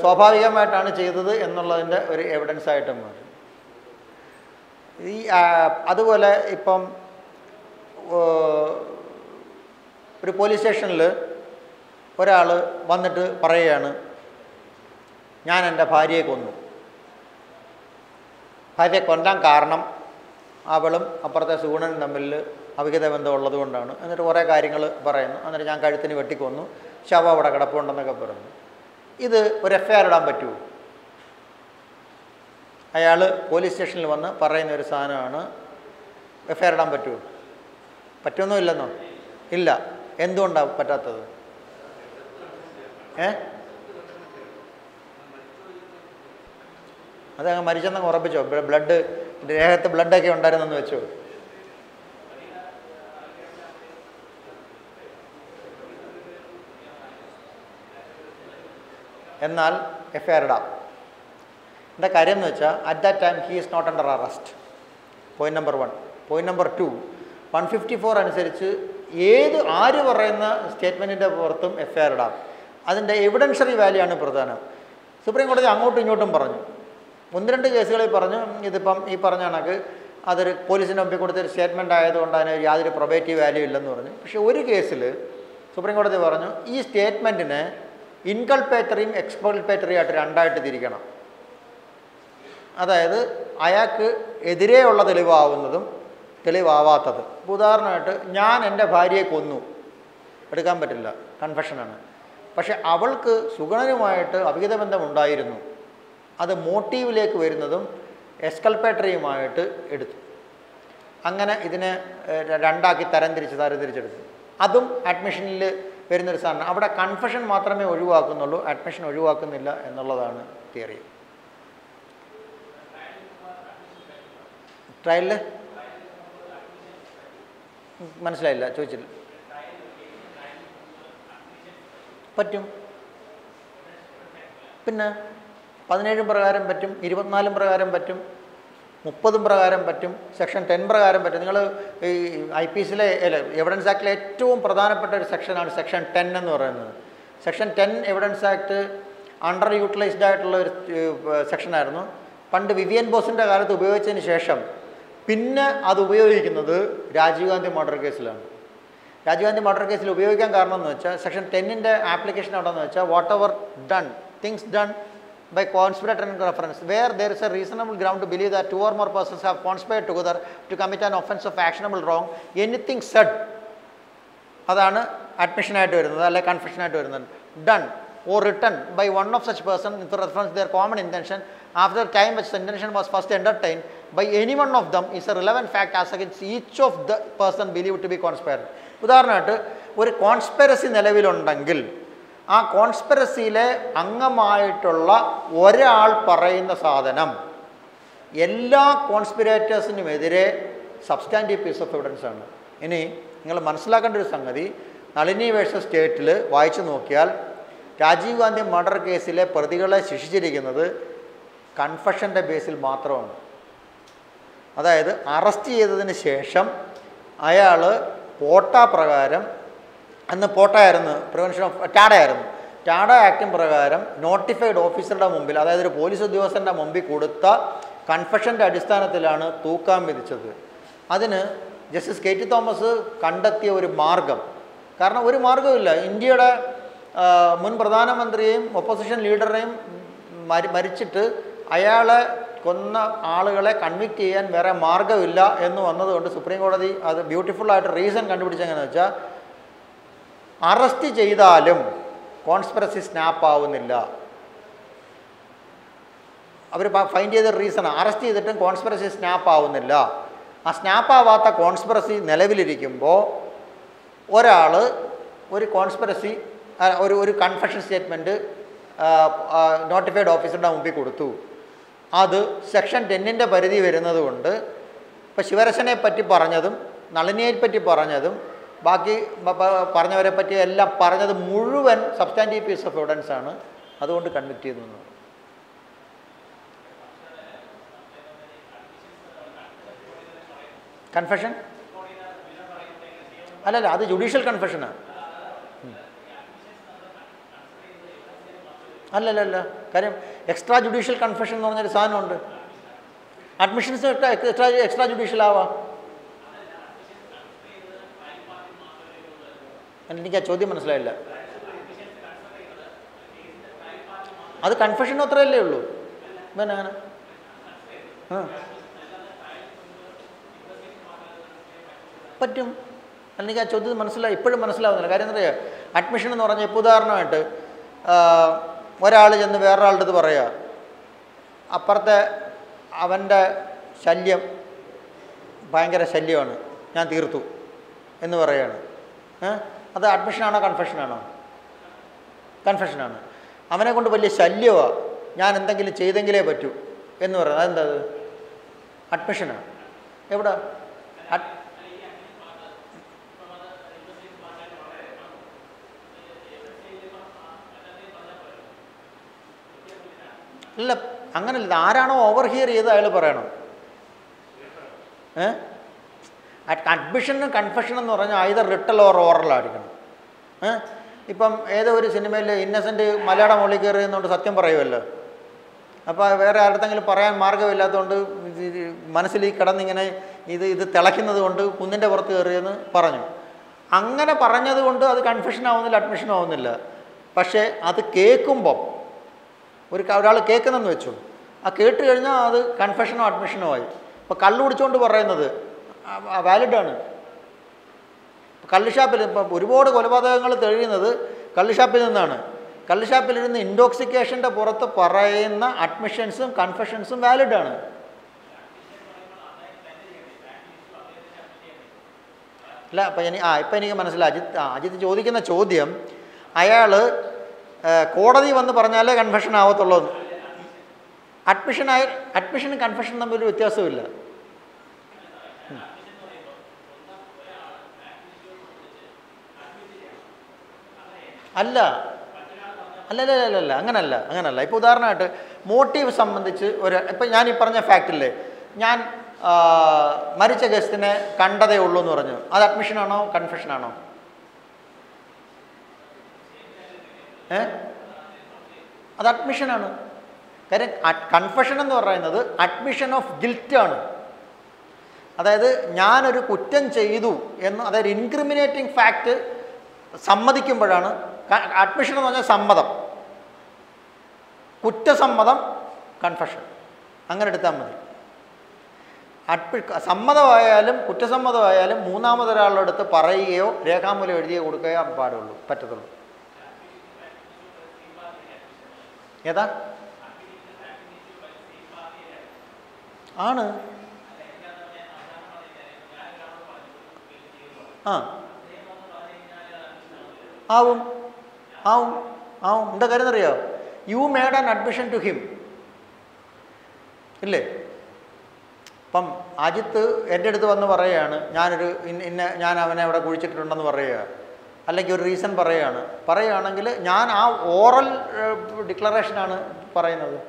സ്വാഭാവികമായിട്ടാണ് ചെയ്തത് എന്നുള്ളതിന്റെ ഒരു എവിഡൻസ് ആയിട്ട് ഈ അതുപോലെ ഇപ്പം ഒരു പോലീസ് സ്റ്റേഷനിൽ ഒരാൾ വന്നിട്ട് പറയുകയാണ് ഞാൻ എന്റെ ഭാര്യയെ കൊന്നു. ഭാര്യയെ കൊല്ലാൻ കാരണം അവളും അപ്പുറത്തെ സൂണനും തമ്മിൽ അവിഹിത ബന്ധമുള്ളത് ഉള്ളതുകൊണ്ടാണ് എന്നിട്ട് കുറേ കാര്യങ്ങൾ പറയുന്നു. എന്നിട്ട് ഞാൻ കഴുത്തിന് വെട്ടിക്കൊന്നു. ശവം അവിടെ കിടപ്പുണ്ടെന്നൊക്കെ പറഞ്ഞു. ഇത് ഒരു എഫ്ഐആർ ഇടാൻ പറ്റുമോ? അയാൾ പോലീസ് സ്റ്റേഷനിൽ വന്ന് പറയുന്ന ഒരു സാധനമാണ് എഫ്ഐആർ ഇടാൻ പറ്റുമോ? പറ്റുമെന്നോ ഇല്ലെന്നോ ഇല്ല. എന്തുകൊണ്ടാണ് പറ്റാത്തത്? ഏ? അതങ്ങ് മരിച്ചെന്നങ്ങ് ഉറപ്പിച്ചോ? ബ്ല- ബ്ലഡ് ദേഹത്ത് ബ്ലഡൊക്കെ ഉണ്ടായിരുന്നെന്ന് വെച്ചോ? എന്നാൽ എഫ് ഐ ആർ ഇടാം. എന്താ കാര്യം എന്ന് വെച്ചാൽ at that time he is not under arrest point number one point number two one fifty four അനുസരിച്ച് ഏത് ആര് പറയുന്ന സ്റ്റേറ്റ്മെന്റിന്റെ പുറത്തും എഫ് ഐ ആർ ഇടാം. അതിന്റെ എവിഡൻഷറി വാല്യൂ ആണ് പ്രധാനം. സുപ്രീം കോടതി അങ്ങോട്ടും ഇങ്ങോട്ടും പറഞ്ഞു. ഒന്ന് രണ്ട് കേസുകളിൽ പറഞ്ഞു ഇതിപ്പം ഈ പറഞ്ഞ കണക്ക് അതൊരു പോലീസിന്റെ മുമ്പിൽ കൊടുത്തൊരു സ്റ്റേറ്റ്മെന്റ് ആയതുകൊണ്ട് അതിന് യാതൊരു പ്രൊബേറ്റീവ് വാല്യൂ ഇല്ലെന്ന് പറഞ്ഞു. പക്ഷേ ഒരു കേസിൽ സുപ്രീം കോടതി പറഞ്ഞു ഈ സ്റ്റേറ്റ്മെന്റിനെ ഇൻകൾപ്പേറ്ററിയും എക്സ്പൾപ്പേറ്ററിയും ആയിട്ട് രണ്ടായിട്ട് തിരിക്കണം. അതായത് അയാൾക്ക് എതിരെയുള്ള തെളിവാവുന്നതും തെളിവാവാത്തത്. ഉദാഹരണമായിട്ട് ഞാൻ എന്റെ ഭാര്യയെ കൊന്നു. എടുക്കാൻ പറ്റില്ല. കൺഫെഷനാണ് പക്ഷെ അവൾക്ക് സുഗണനുമായിട്ട് അവിഹിത ബന്ധമുണ്ടായിരുന്നു. അത് മോട്ടീവിലേക്ക് വരുന്നതും എസ്കൽപ്പേറ്ററിയുമായിട്ട് എടുത്തു. അങ്ങനെ ഇതിനെ രണ്ടാക്കി തരംതിരിച്ച് തരംതിരിച്ചെടുത്തു അതും അഡ്മിഷനിൽ വരുന്നൊരു സാധനം. അവിടെ കൺഫഷൻ മാത്രമേ ഒഴിവാക്കുന്നുള്ളൂ അഡ്മിഷൻ ഒഴിവാക്കുന്നില്ല എന്നുള്ളതാണ് തിയറി ട്രയലിൽ മനസ്സിലായില്ല ചോദിച്ചില്ല. പറ്റും. പിന്നെ പതിനേഴും പ്രകാരം പറ്റും ഇരുപത്തിനാലും പ്രകാരം പറ്റും. മുപ്പതും പ്രകാരം പറ്റും സെക്ഷൻ ടെൻ പ്രകാരം പറ്റും. നിങ്ങൾ ഈ ഐ പി എസിലെ എവിഡൻസ് ആക്ടിലെ ഏറ്റവും പ്രധാനപ്പെട്ട ഒരു സെക്ഷനാണ് സെക്ഷൻ ടെൻ എന്ന് പറയുന്നത്. Section ten evidence act under utilized ആയിട്ടുള്ള ഒരു സെക്ഷനായിരുന്നു. പണ്ട് വിവിയൻ ബോസിന്റെ കാലത്ത് ഉപയോഗിച്ചതിന് ശേഷം പിന്നെ അത് ഉപയോഗിക്കുന്നത് രാജീവ് ഗാന്ധി മർഡർ കേസിലാണ്. രാജീവ് ഗാന്ധി മർഡർ കേസിൽ ഉപയോഗിക്കാൻ കാരണം എന്ന് വെച്ചാൽ സെക്ഷൻ ടെന്നിന്റെ ആപ്ലിക്കേഷൻ എവിടെയെന്ന് വെച്ചാൽ whatever done things done by conspirator and reference where there is a reasonable ground to believe that two or more persons have conspired together to commit an offence of actionable wrong anything said അതാണ് അഡ്മിഷനായിട്ട് വരുന്നത് അല്ലെ കൺഫെഷനായിട്ട് വരുന്നത് done or written by one of such person with reference their common intention after time which intention was first entertained by any one of them is a relevant fact as against each of the person believe to be conspire ഉദാഹരണമായിട്ട് ഒരു conspiracy നിലവിലുണ്ടെങ്കിൽ ആ കോൺസ്പിറസിയിലെ അംഗമായിട്ടുള്ള ഒരാൾ പറയുന്ന സാധനം. എല്ലാ കോൺസ്പിറേറ്റേഴ്സിനുമെതിരെ substantive piece of evidence ആണ്. ഇനി നിങ്ങൾ മനസ്സിലാക്കേണ്ട ഒരു സംഗതി നളിനി വേഴ്സസ് സ്റ്റേറ്റിൽ വായിച്ചു നോക്കിയാൽ രാജീവ് ഗാന്ധി മർഡർ കേസിലെ പ്രതികളെ ശിക്ഷിച്ചിരിക്കുന്നത് കൺഫഷന്റെ ബേസിൽ മാത്രമാണ്. അതായത് അറസ്റ്റ് ചെയ്തതിന് ശേഷം അയാൾ പോട്ട പ്രകാരം അന്ന് പോട്ടായിരുന്നു പ്രിവെൻഷൻ ഓഫ് ടാഡയായിരുന്നു. ടാഡ ആക്ടും പ്രകാരം നോട്ടിഫൈഡ് ഓഫീസറുടെ മുമ്പിൽ അതായത് ഒരു പോലീസ് ഉദ്യോഗസ്ഥന്റെ മുമ്പിൽ കൊടുത്ത കൺഫഷന്റെ അടിസ്ഥാനത്തിലാണ് തൂക്കാൻ വിധിച്ചത്. അതിന് ജസ്റ്റിസ് കെ ടി തോമസ് കണ്ടെത്തിയ ഒരു മാർഗം. കാരണം ഒരു മാർഗമില്ല ഇന്ത്യയുടെ മുൻ പ്രധാനമന്ത്രിയെയും ഒപ്പോസിഷൻ ലീഡറിനെയും മരി മരിച്ചിട്ട് അയാളെ കൊന്ന ആളുകളെ കൺവിക്റ്റ് ചെയ്യാൻ വേറെ മാർഗമില്ല എന്ന് വന്നതുകൊണ്ട് സുപ്രീം കോടതി അത് ബ്യൂട്ടിഫുള്ളായിട്ട് റീസൺ കണ്ടുപിടിച്ചെങ്ങനെയാണെന്ന് വെച്ചാൽ അറസ്റ്റ് ചെയ്താലും കോൺസ്പിറസി സ്നാപ്പ് ആവുന്നില്ല അവർ ഫൈൻഡ് ചെയ്ത റീസൺ അറസ്റ്റ് ചെയ്തിട്ടും കോൺസ്പിറസി സ്നാപ്പ് ആവുന്നില്ല ആ സ്നാപ്പ് ആവാത്ത കോൺസ്പിറസി നിലവിലിരിക്കുമ്പോൾ ഒരാൾ ഒരു കോൺസ്പിറസി ഒരു ഒരു കൺഫെഷൻ സ്റ്റേറ്റ്മെന്റ് നോട്ടിഫൈഡ് ഓഫീസറുടെ മുമ്പിൽ കൊടുത്തു. അത് സെക്ഷൻ ടെന്നിന്റെ പരിധി വരുന്നത് കൊണ്ട് ഇപ്പോൾ ശിവരസനെ പറ്റി പറഞ്ഞതും നളിനിയെ പറ്റി പറഞ്ഞതും ബാക്കി പറഞ്ഞവരെ പറ്റി എല്ലാം പറഞ്ഞത് മുഴുവൻ സബ്സ്റ്റാന്റീവ് പീസ് ഓഫ് എവിഡൻസ് ആണ്. അതുകൊണ്ട് കൺവിക്ട് ചെയ്തു എന്ന്. കൺഫെഷൻ അല്ലല്ല അത് ജുഡീഷ്യൽ കൺഫെഷനാണ് അല്ലല്ല കാര്യം എക്സ്ട്രാ ജുഡീഷ്യൽ കൺഫെഷൻ എന്ന് പറഞ്ഞൊരു സാധനമുണ്ട്. അഡ്മിഷൻസ് എക്സ്ട്രാ എക്സ്ട്രാ ജുഡീഷ്യൽ ആവാം. എനിക്ക് ആ ചോദ്യം മനസ്സിലായില്ല. അത് കൺഫെഷൻ അത്രയല്ലേ ഉള്ളൂ? പിന്നെ അങ്ങനെ. പറ്റും. അല്ലെങ്കിൽ ആ ചോദ്യം മനസ്സിലായി ഇപ്പോഴും മനസ്സിലാവുന്നില്ല. കാര്യം എന്താ പറയുക? അഡ്മിഷൻ എന്ന് പറഞ്ഞാൽ ഇപ്പോൾ ഉദാഹരണമായിട്ട് ഒരാൾ ചെന്ന് വേറൊരാളുടെ അടുത്ത് പറയുക അപ്പുറത്തെ അവന്റെ ശല്യം ഭയങ്കര ശല്യമാണ്. ഞാൻ തീർത്തു. എന്ന് പറയുകയാണ് ഏ? അത് അഡ്മിഷനാണോ കൺഫെഷനാണോ കൺഫെഷനാണ് അവനെ കൊണ്ട് വലിയ ശല്യമാണ് ഞാൻ എന്തെങ്കിലും ചെയ്തെങ്കിലേ പറ്റൂ. എന്ന് പറയുന്നത്. അതെന്താ അത്? അഡ്മിഷനാണ് എവിടെ? അല്ല അങ്ങനല്ല. ആരാണോ ഓവർ ഹിയർ ചെയ്ത് അയാൾ പറയണം. ഏ? അഡ്മിഷനും കൺഫെഷൻ എന്ന് പറഞ്ഞാൽ ഐതർ റിട്ടൽ ഓർ ഓറലായിരിക്കണം ഇപ്പം ഏതോ ഒരു സിനിമയിൽ ഇന്നസെന്റ് മലയാളം മുകളിൽ കയറി എന്നുകൊണ്ട് സത്യം പറയുമല്ലോ അപ്പോൾ വേറെ ആരുടെങ്കിലും പറയാൻ ഇത് മനസ്സിൽ ഈ കിടന്നിങ്ങനെ ഇത് ഇത് തിളയ്ക്കുന്നത് കൊണ്ട് കുന്നിന്റെ പുറത്ത് കയറിയെന്ന് പറഞ്ഞു. അങ്ങനെ പറഞ്ഞത് കൊണ്ട് അത് കൺഫ്യൂഷൻ ആവുന്നില്ല അഡ്മിഷൻ ആവുന്നില്ല. പക്ഷേ അത് കേൾക്കുമ്പം ഒരു ഒരാൾ കേൾക്കുന്നെന്ന് വെച്ചു. ആ കേട്ട് കഴിഞ്ഞാൽ അത് കൺഫെഷനോ അഡ്മിഷനോ ആയി. ഇപ്പോൾ കള്ളു കുടിച്ചുകൊണ്ട് പറയുന്നത് വാലിഡാണ് കള്ളുഷാപ്പിൽ ഇപ്പം ഒരുപാട് കൊലപാതകങ്ങൾ തെളിയുന്നത് കള്ളുഷാപ്പിൽ നിന്നാണ്. കള്ളുഷാപ്പിലിരുന്ന് ഇൻടോക്സിക്കേഷന്റെ പുറത്ത് പറയുന്ന അഡ്മിഷൻസും കൺഫെഷൻസും വാലിഡാണ് അല്ല അപ്പം ഇനി ആ ഇപ്പം എനിക്ക് മനസ്സിലായി. അജിത്ത് ആ അജിത്ത് ചോദിക്കുന്ന ചോദ്യം അയാൾ കോടതി വന്ന് പറഞ്ഞാലേ കൺഫെഷൻ ആവത്തുള്ളൂ. അഡ്മിഷൻ ആയ അഡ്മിഷനും കൺഫെഷനും തമ്മിൽ വ്യത്യാസമില്ല അല്ല. അല്ല അല്ല അല്ല അല്ല അങ്ങനല്ല അങ്ങനല്ല. ഇപ്പോൾ ഉദാഹരണമായിട്ട് മോട്ടീവ് സംബന്ധിച്ച് ഒരു ഇപ്പം ഞാൻ ഈ പറഞ്ഞ ഫാക്റ്റില്ലേ ഞാൻ മരിച്ച ഗസ്റ്റിനെ കണ്ടതേ ഉള്ളൂ എന്ന് പറഞ്ഞു. അത് അഡ്മിഷനാണോ കൺഫെഷനാണോ ഏ? അത് അഡ്മിഷനാണ് കാര്യം കൺഫെഷൻ എന്ന് പറയുന്നത് അഡ്മിഷൻ ഓഫ് ഗിൽറ്റ് ആണ്. അതായത് ഞാനൊരു കുറ്റം ചെയ്തു എന്ന് അതായത് ഇൻക്രിമിനേറ്റിംഗ് ഫാക്റ്റ് സമ്മതിക്കുമ്പോഴാണ് അഡ്മിഷൻ എന്ന് പറഞ്ഞാൽ സമ്മതം. കുറ്റസമ്മതം കൺഫഷൻ അങ്ങനെ എടുത്താൽ മതി. അഡ്മി സമ്മതമായാലും കുറ്റസമ്മതമായാലും മൂന്നാമതൊരാളുടെ അടുത്ത് പറയുകയോ രേഖാമൂലം എഴുതിയോ കൊടുക്കുകയോ പാടുള്ളൂ പറ്റത്തുള്ളൂ. ഏതാ? ആണ്. ആ. ആവും. ആവും ആവും എന്താ കാര്യം അറിയോ you made an admission to him ഇല്ലേ? അപ്പം അജിത്ത് എന്റെ അടുത്ത് വന്ന് പറയുകയാണ് ഞാനൊരു ഇന്ന ഞാൻ അവനെ അവിടെ കുഴിച്ചിട്ടുണ്ടെന്ന് പറയുക. അല്ലെങ്കിൽ ഒരു റീസൺ പറയുകയാണ്. പറയുകയാണെങ്കിൽ ഞാൻ ആ ഓറൽ ഡിക്ലറേഷനാണ് പറയുന്നത്.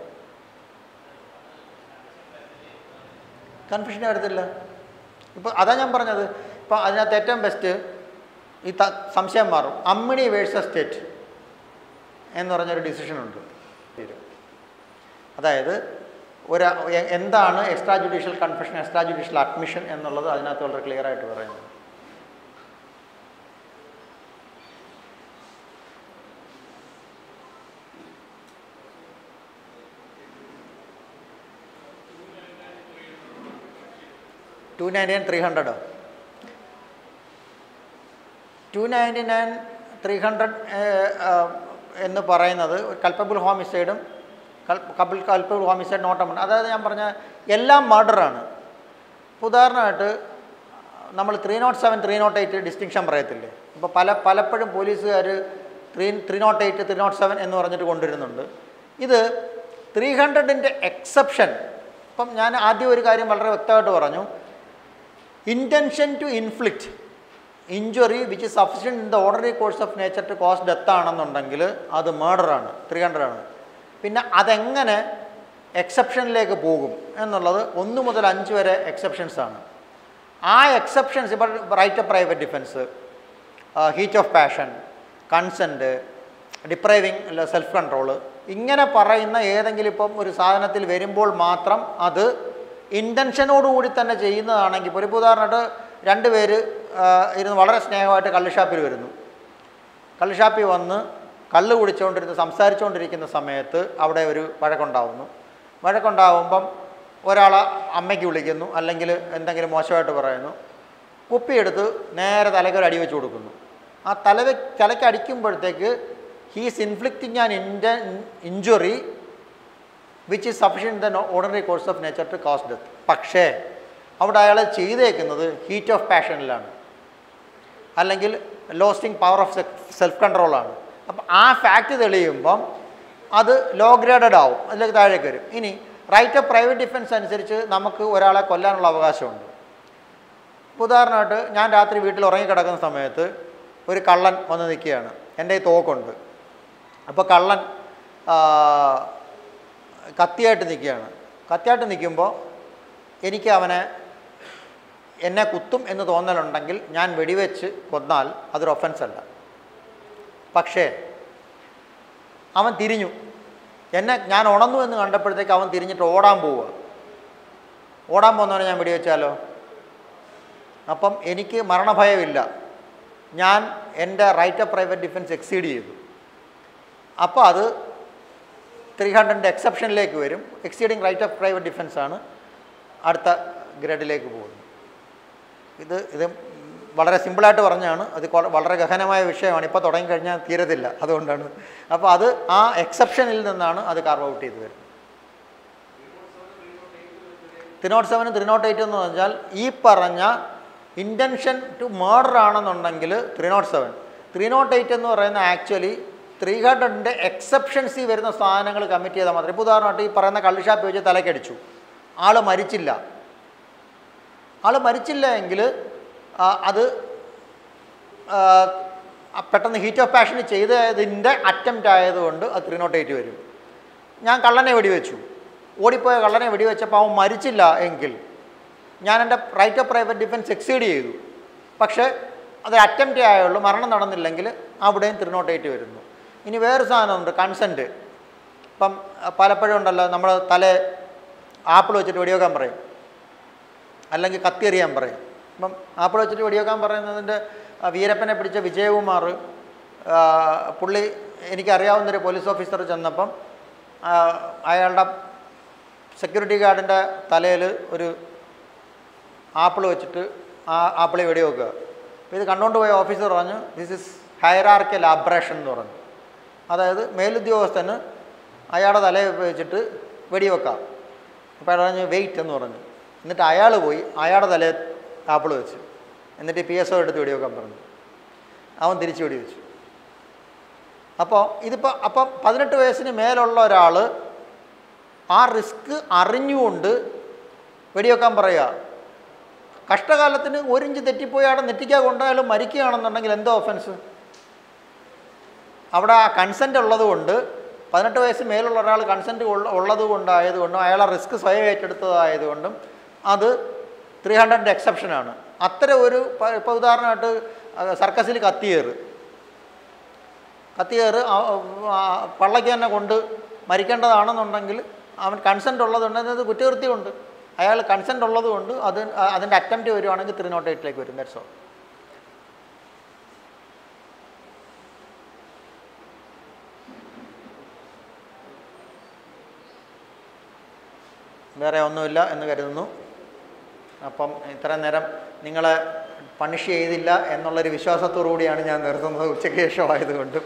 കൺഫ്യൂഷൻ വരത്തില്ല. ഇപ്പോൾ അതാ ഞാൻ പറഞ്ഞത്. ഇപ്പോൾ അതിനകത്ത് ഏറ്റവും ബെസ്റ്റ് ഈ സംശയം മാറും. അമ്മിണി വേഴ്സസ് സ്റ്റേറ്റ് എന്ന് പറഞ്ഞൊരു ഡിസിഷൻ ഉണ്ട്. അതായത് ഒരു എന്താണ് extra judicial confession extra judicial admission എന്നുള്ളത് അതിനകത്ത് വളരെ ക്ലിയർ ആയിട്ട് പറയുന്നത്. Two ninety nine three ഹൺഡ്രഡോ two ninety nine three hundred എന്ന് പറയുന്നത് കൽപ്പബിൾ ഹോമിസൈഡും കൽപ്പ് കൽപ്പൂർ ഹോമിസൈഡ് നോട്ടം അതായത് ഞാൻ പറഞ്ഞ എല്ലാം മർഡറാണ്. ഉദാഹരണമായിട്ട് നമ്മൾ three nought seven three nought eight distinction പറയത്തില്ലേ? ഇപ്പോൾ പല പലപ്പോഴും പോലീസുകാർ three three nought eight three nought seven എന്ന് പറഞ്ഞിട്ട് കൊണ്ടുവരുന്നുണ്ട്. ഇത് ത്രീ ഹൺഡ്രഡിന്റെ എക്സെപ്ഷൻ ഇപ്പം ഞാൻ ആദ്യം ഒരു കാര്യം വളരെ വ്യക്തമായിട്ട് പറഞ്ഞു. Intention to inflict injury which is in the ordinary course of nature to cause death ആണെന്നുണ്ടെങ്കിൽ അത് മേഡറാണ് ത്രീ ഹൺഡ്രഡ് ആണ്. പിന്നെ അതെങ്ങനെ എക്സെപ്ഷനിലേക്ക് പോകും എന്നുള്ളത് ഒന്ന് മുതൽ അഞ്ച് വരെ എക്സെപ്ഷൻസ് ആണ്. ആ എക്സെപ്ഷൻസ് ഇപ്പോൾ right of private defence heat of passion consent depriving self control ഇങ്ങനെ പറയുന്ന ഏതെങ്കിലും ഇപ്പം ഒരു സാധനത്തിൽ വരുമ്പോൾ മാത്രം അത് ഇന്റൻഷനോടുകൂടി തന്നെ ചെയ്യുന്നതാണെങ്കിൽ ഇപ്പോൾ ഒരു ഉദാഹരണമായിട്ട് രണ്ട് പേര് ആ, ഇരുന്ന് വളരെ സ്നേഹമായിട്ട് കള്ളുഷാപ്പിൽ വരുന്നു. കള്ളുഷാപ്പിൽ വന്ന് കല്ല് കുടിച്ചുകൊണ്ടിരുന്ന് സംസാരിച്ചുകൊണ്ടിരിക്കുന്ന സമയത്ത് അവിടെ ഒരു വഴക്കുണ്ടാവുന്നു. വഴക്കുണ്ടാവുമ്പം ഒരാൾ അമ്മയ്ക്ക് വിളിക്കുന്നു അല്ലെങ്കിൽ എന്തെങ്കിലും മോശമായിട്ട് പറയുന്നു. കുപ്പിയെടുത്ത് നേരെ തലയ്ക്ക് ഒരു അടി വെച്ച് കൊടുക്കുന്നു. ആ തല തലയ്ക്ക് അടിക്കുമ്പോഴത്തേക്ക് he's inflicting an ഇൻഡ injury which is sufficient the ordinary course of nature to cause death. പക്ഷേ അവിടെ അയാൾ ചെയ്തേക്കുന്നത് ഹീറ്റ് ഓഫ് പാഷനിലാണ് അല്ലെങ്കിൽ ലോസ്റ്റിംഗ് പവർ ഓഫ് സെൽഫ് കൺട്രോളാണ് അപ്പം ആ ഫാക്റ്റ് തെളിയുമ്പം അത് ലോ ഗ്രേഡഡ് ആവും അതിലേക്ക് താഴേക്ക് വരും. ഇനി റൈറ്റ് ഓഫ് പ്രൈവറ്റ് ഡിഫൻസ് അനുസരിച്ച് നമുക്ക് ഒരാളെ കൊല്ലാനുള്ള അവകാശമുണ്ട്. ഉദാഹരണമായിട്ട് ഞാൻ രാത്രി വീട്ടിൽ ഉറങ്ങിക്കിടക്കുന്ന സമയത്ത് ഒരു കള്ളൻ വന്ന് നിൽക്കുകയാണ്. എന്റെ തോക്കുണ്ട്. അപ്പോൾ കള്ളൻ കത്തിയായിട്ട് നിൽക്കുകയാണ്. കത്തിയായിട്ട് നിൽക്കുമ്പോൾ എനിക്ക് അവനെ എന്നെ കുത്തും എന്ന് തോന്നലുണ്ടെങ്കിൽ ഞാൻ വെടിവെച്ച് കൊന്നാൽ അതൊരു ഒഫൻസല്ല പക്ഷേ അവൻ തിരിഞ്ഞു. എന്നെ ഞാൻ ഉണന്നു എന്ന് കണ്ടപ്പോഴത്തേക്ക് അവൻ തിരിഞ്ഞിട്ട് ഓടാൻ പോവുക. ഓടാൻ പോകുന്നവനെ ഞാൻ വെടിവെച്ചാലോ? അപ്പം എനിക്ക് മരണഭയമില്ല. ഞാൻ എന്റെ right of private defence exceed ചെയ്തു. അപ്പോൾ അത് ത്രീ ഹൺഡ്രഡിന്റെ എക്സെപ്ഷനിലേക്ക് വരും. എക്സീഡിങ് റൈറ്റ് ഓഫ് പ്രൈവറ്റ് ഡിഫൻസാണ് അടുത്ത ഗ്രേഡിലേക്ക് പോകുന്നത്. ഇത് ഇത് വളരെ സിമ്പിളായിട്ട് പറഞ്ഞാണ്. അത് വളരെ ഗഹനമായ വിഷയമാണ്. ഇപ്പോൾ തുടങ്ങിക്കഴിഞ്ഞാൽ തീരത്തില്ല. അതുകൊണ്ടാണ്. അപ്പോൾ അത് ആ എക്സെപ്ഷനിൽ നിന്നാണ് അത് കാർവ് ഔട്ട് ചെയ്ത് വരുന്നത്. Three nought seven three nought eight എന്ന് പറഞ്ഞാൽ ഈ പറഞ്ഞ ഇന്റൻഷൻ ടു മേർഡർ ആണെന്നുണ്ടെങ്കിൽ three nought seven. Three nought eight എന്ന് പറയുന്ന ആക്ച്വലി ത്രീ ഹൺഡ്രഡിന്റെ എക്സെപ്ഷൻസിൽ വരുന്ന സാധനങ്ങൾ കമ്മിറ്റ് ചെയ്താൽ മാത്രം. ഇപ്പോൾ ഉദാഹരണമായിട്ട് ഈ പറയുന്ന കള്ളുഷാപ്പ് വെച്ച് തലക്കടിച്ചു. ആൾ മരിച്ചില്ല. ആൾ മരിച്ചില്ല എങ്കിൽ അത് പെട്ടെന്ന് ഹീറ്റ് ഓഫ് പാഷൻ ചെയ്തതിന്റെ അറ്റംപ്റ്റ് ആയതുകൊണ്ട് അത് ത്രീ നോട്ട് എയ്റ്റ് വരും. ഞാൻ കള്ളനെ വെടിവെച്ചു. ഓടിപ്പോയ കള്ളനെ വെടിവെച്ചപ്പോൾ അവൻ മരിച്ചില്ല എങ്കിൽ ഞാൻ എന്റെ right of private defence exceed ചെയ്തു. പക്ഷേ അത് അറ്റംപ്റ്റ് ആയുള്ളൂ മരണം നടന്നില്ലെങ്കിൽ അവിടെയും ത്രീ നോട്ട് എയ്റ്റ് വരുന്നു. ഇനി വേറൊരു സാധനമുണ്ട് കൺസെന്റ് ഇപ്പം പലപ്പോഴും ഉണ്ടല്ലോ നമ്മൾ തല ആപ്പിൾ വെച്ചിട്ട് വെടിവെക്കാൻ പറയും. അല്ലെങ്കിൽ കത്തിയെറിയാൻ പറയും. അപ്പം ആപ്പിൾ വെച്ചിട്ട് വെടിവെക്കാൻ പറയുന്നതിന്റെ വീരപ്പനെ പിടിച്ച വിജയകുമാർ പുള്ളി എനിക്കറിയാവുന്നൊരു പോലീസ് ഓഫീസർ ചെന്നപ്പം അയാളുടെ സെക്യൂരിറ്റി ഗാർഡിന്റെ തലയിൽ ഒരു ആപ്പിൾ വെച്ചിട്ട് ആ ആപ്പിൾ വെടിവെക്കുക അപ്പോൾ ഇത് കണ്ടുകൊണ്ട് പോയ ഓഫീസർ പറഞ്ഞു ദിസ് ഇസ് ഹൈറാർക്കൽ ആബ്രേഷൻ എന്ന് പറഞ്ഞു. അതായത് മേലുദ്യോഗസ്ഥന് അയാളുടെ തലയിൽ വെച്ചിട്ട് വെടിവെക്കാം അപ്പോൾ അയാൾ പറഞ്ഞു വെയിറ്റ് എന്ന് പറഞ്ഞു. എന്നിട്ട് അയാൾ പോയി അയാളുടെ തലയിൽ ആപ്പിൾ വെച്ചു. എന്നിട്ട് പി എസ് ഒ എടുത്ത് വെടിവെക്കാൻ പറഞ്ഞു. അവൻ തിരിച്ചു തിരിച്ച് വെടിവെച്ചു. അപ്പോൾ ഇതിപ്പോൾ അപ്പം പതിനെട്ട് വയസ്സിന് മേലുള്ള ഒരാൾ ആ റിസ്ക് അറിഞ്ഞുകൊണ്ട് വെടിവെക്കാൻ പറയുക. കഷ്ടകാലത്തിന് ഒരിഞ്ച് തെറ്റിപ്പോയി അവിടെ നെറ്റിക്കാ കൊണ്ടായാലും മരിക്കുകയാണെന്നുണ്ടെങ്കിൽ എന്തോ ഒഫൻസ് അവിടെ ആ കൺസെന്റ് ഉള്ളത് കൊണ്ട് പതിനെട്ട് വയസ്സ് മേലുള്ള ഒരാൾ കൺസെന്റ് ഉള്ളത് കൊണ്ടായതുകൊണ്ടും അയാളെ റിസ്ക് സ്വയം ഏറ്റെടുത്തതായതുകൊണ്ടും അത് ത്രീ ഹൺഡ്രഡിന്റെ എക്സെപ്ഷനാണ് അത്തരം ഒരു ഇപ്പോൾ ഉദാഹരണമായിട്ട് സർക്കസിൽ കത്തിയേറ്. കത്തിയേറ് പള്ളയ്ക്ക് തന്നെ കൊണ്ട് മരിക്കേണ്ടതാണെന്നുണ്ടെങ്കിൽ അവൻ കൺസെന്റ് ഉള്ളതുകൊണ്ട് അത് കുറ്റകൃത്യമുണ്ട്. അയാൾ കൺസെന്റ് ഉള്ളതുകൊണ്ട് അത് അതിന്റെ അറ്റംപ്റ്റ് വരുവാണെങ്കിൽ ത്രീ നോട്ട് എയ്റ്റിലേക്ക് വരും. ദാറ്റ്സ് ഓൾ വേറെ ഒന്നുമില്ല എന്ന് കരുതുന്നു. അപ്പം ഇത്ര നേരം നിങ്ങളെ പണിഷ് ചെയ്തില്ല എന്നുള്ളൊരു വിശ്വാസത്തോടു കൂടിയാണ് ഞാൻ നിർത്തുന്നത് ഉച്ചയ്ക്ക് ശേഷമായതുകൊണ്ടും.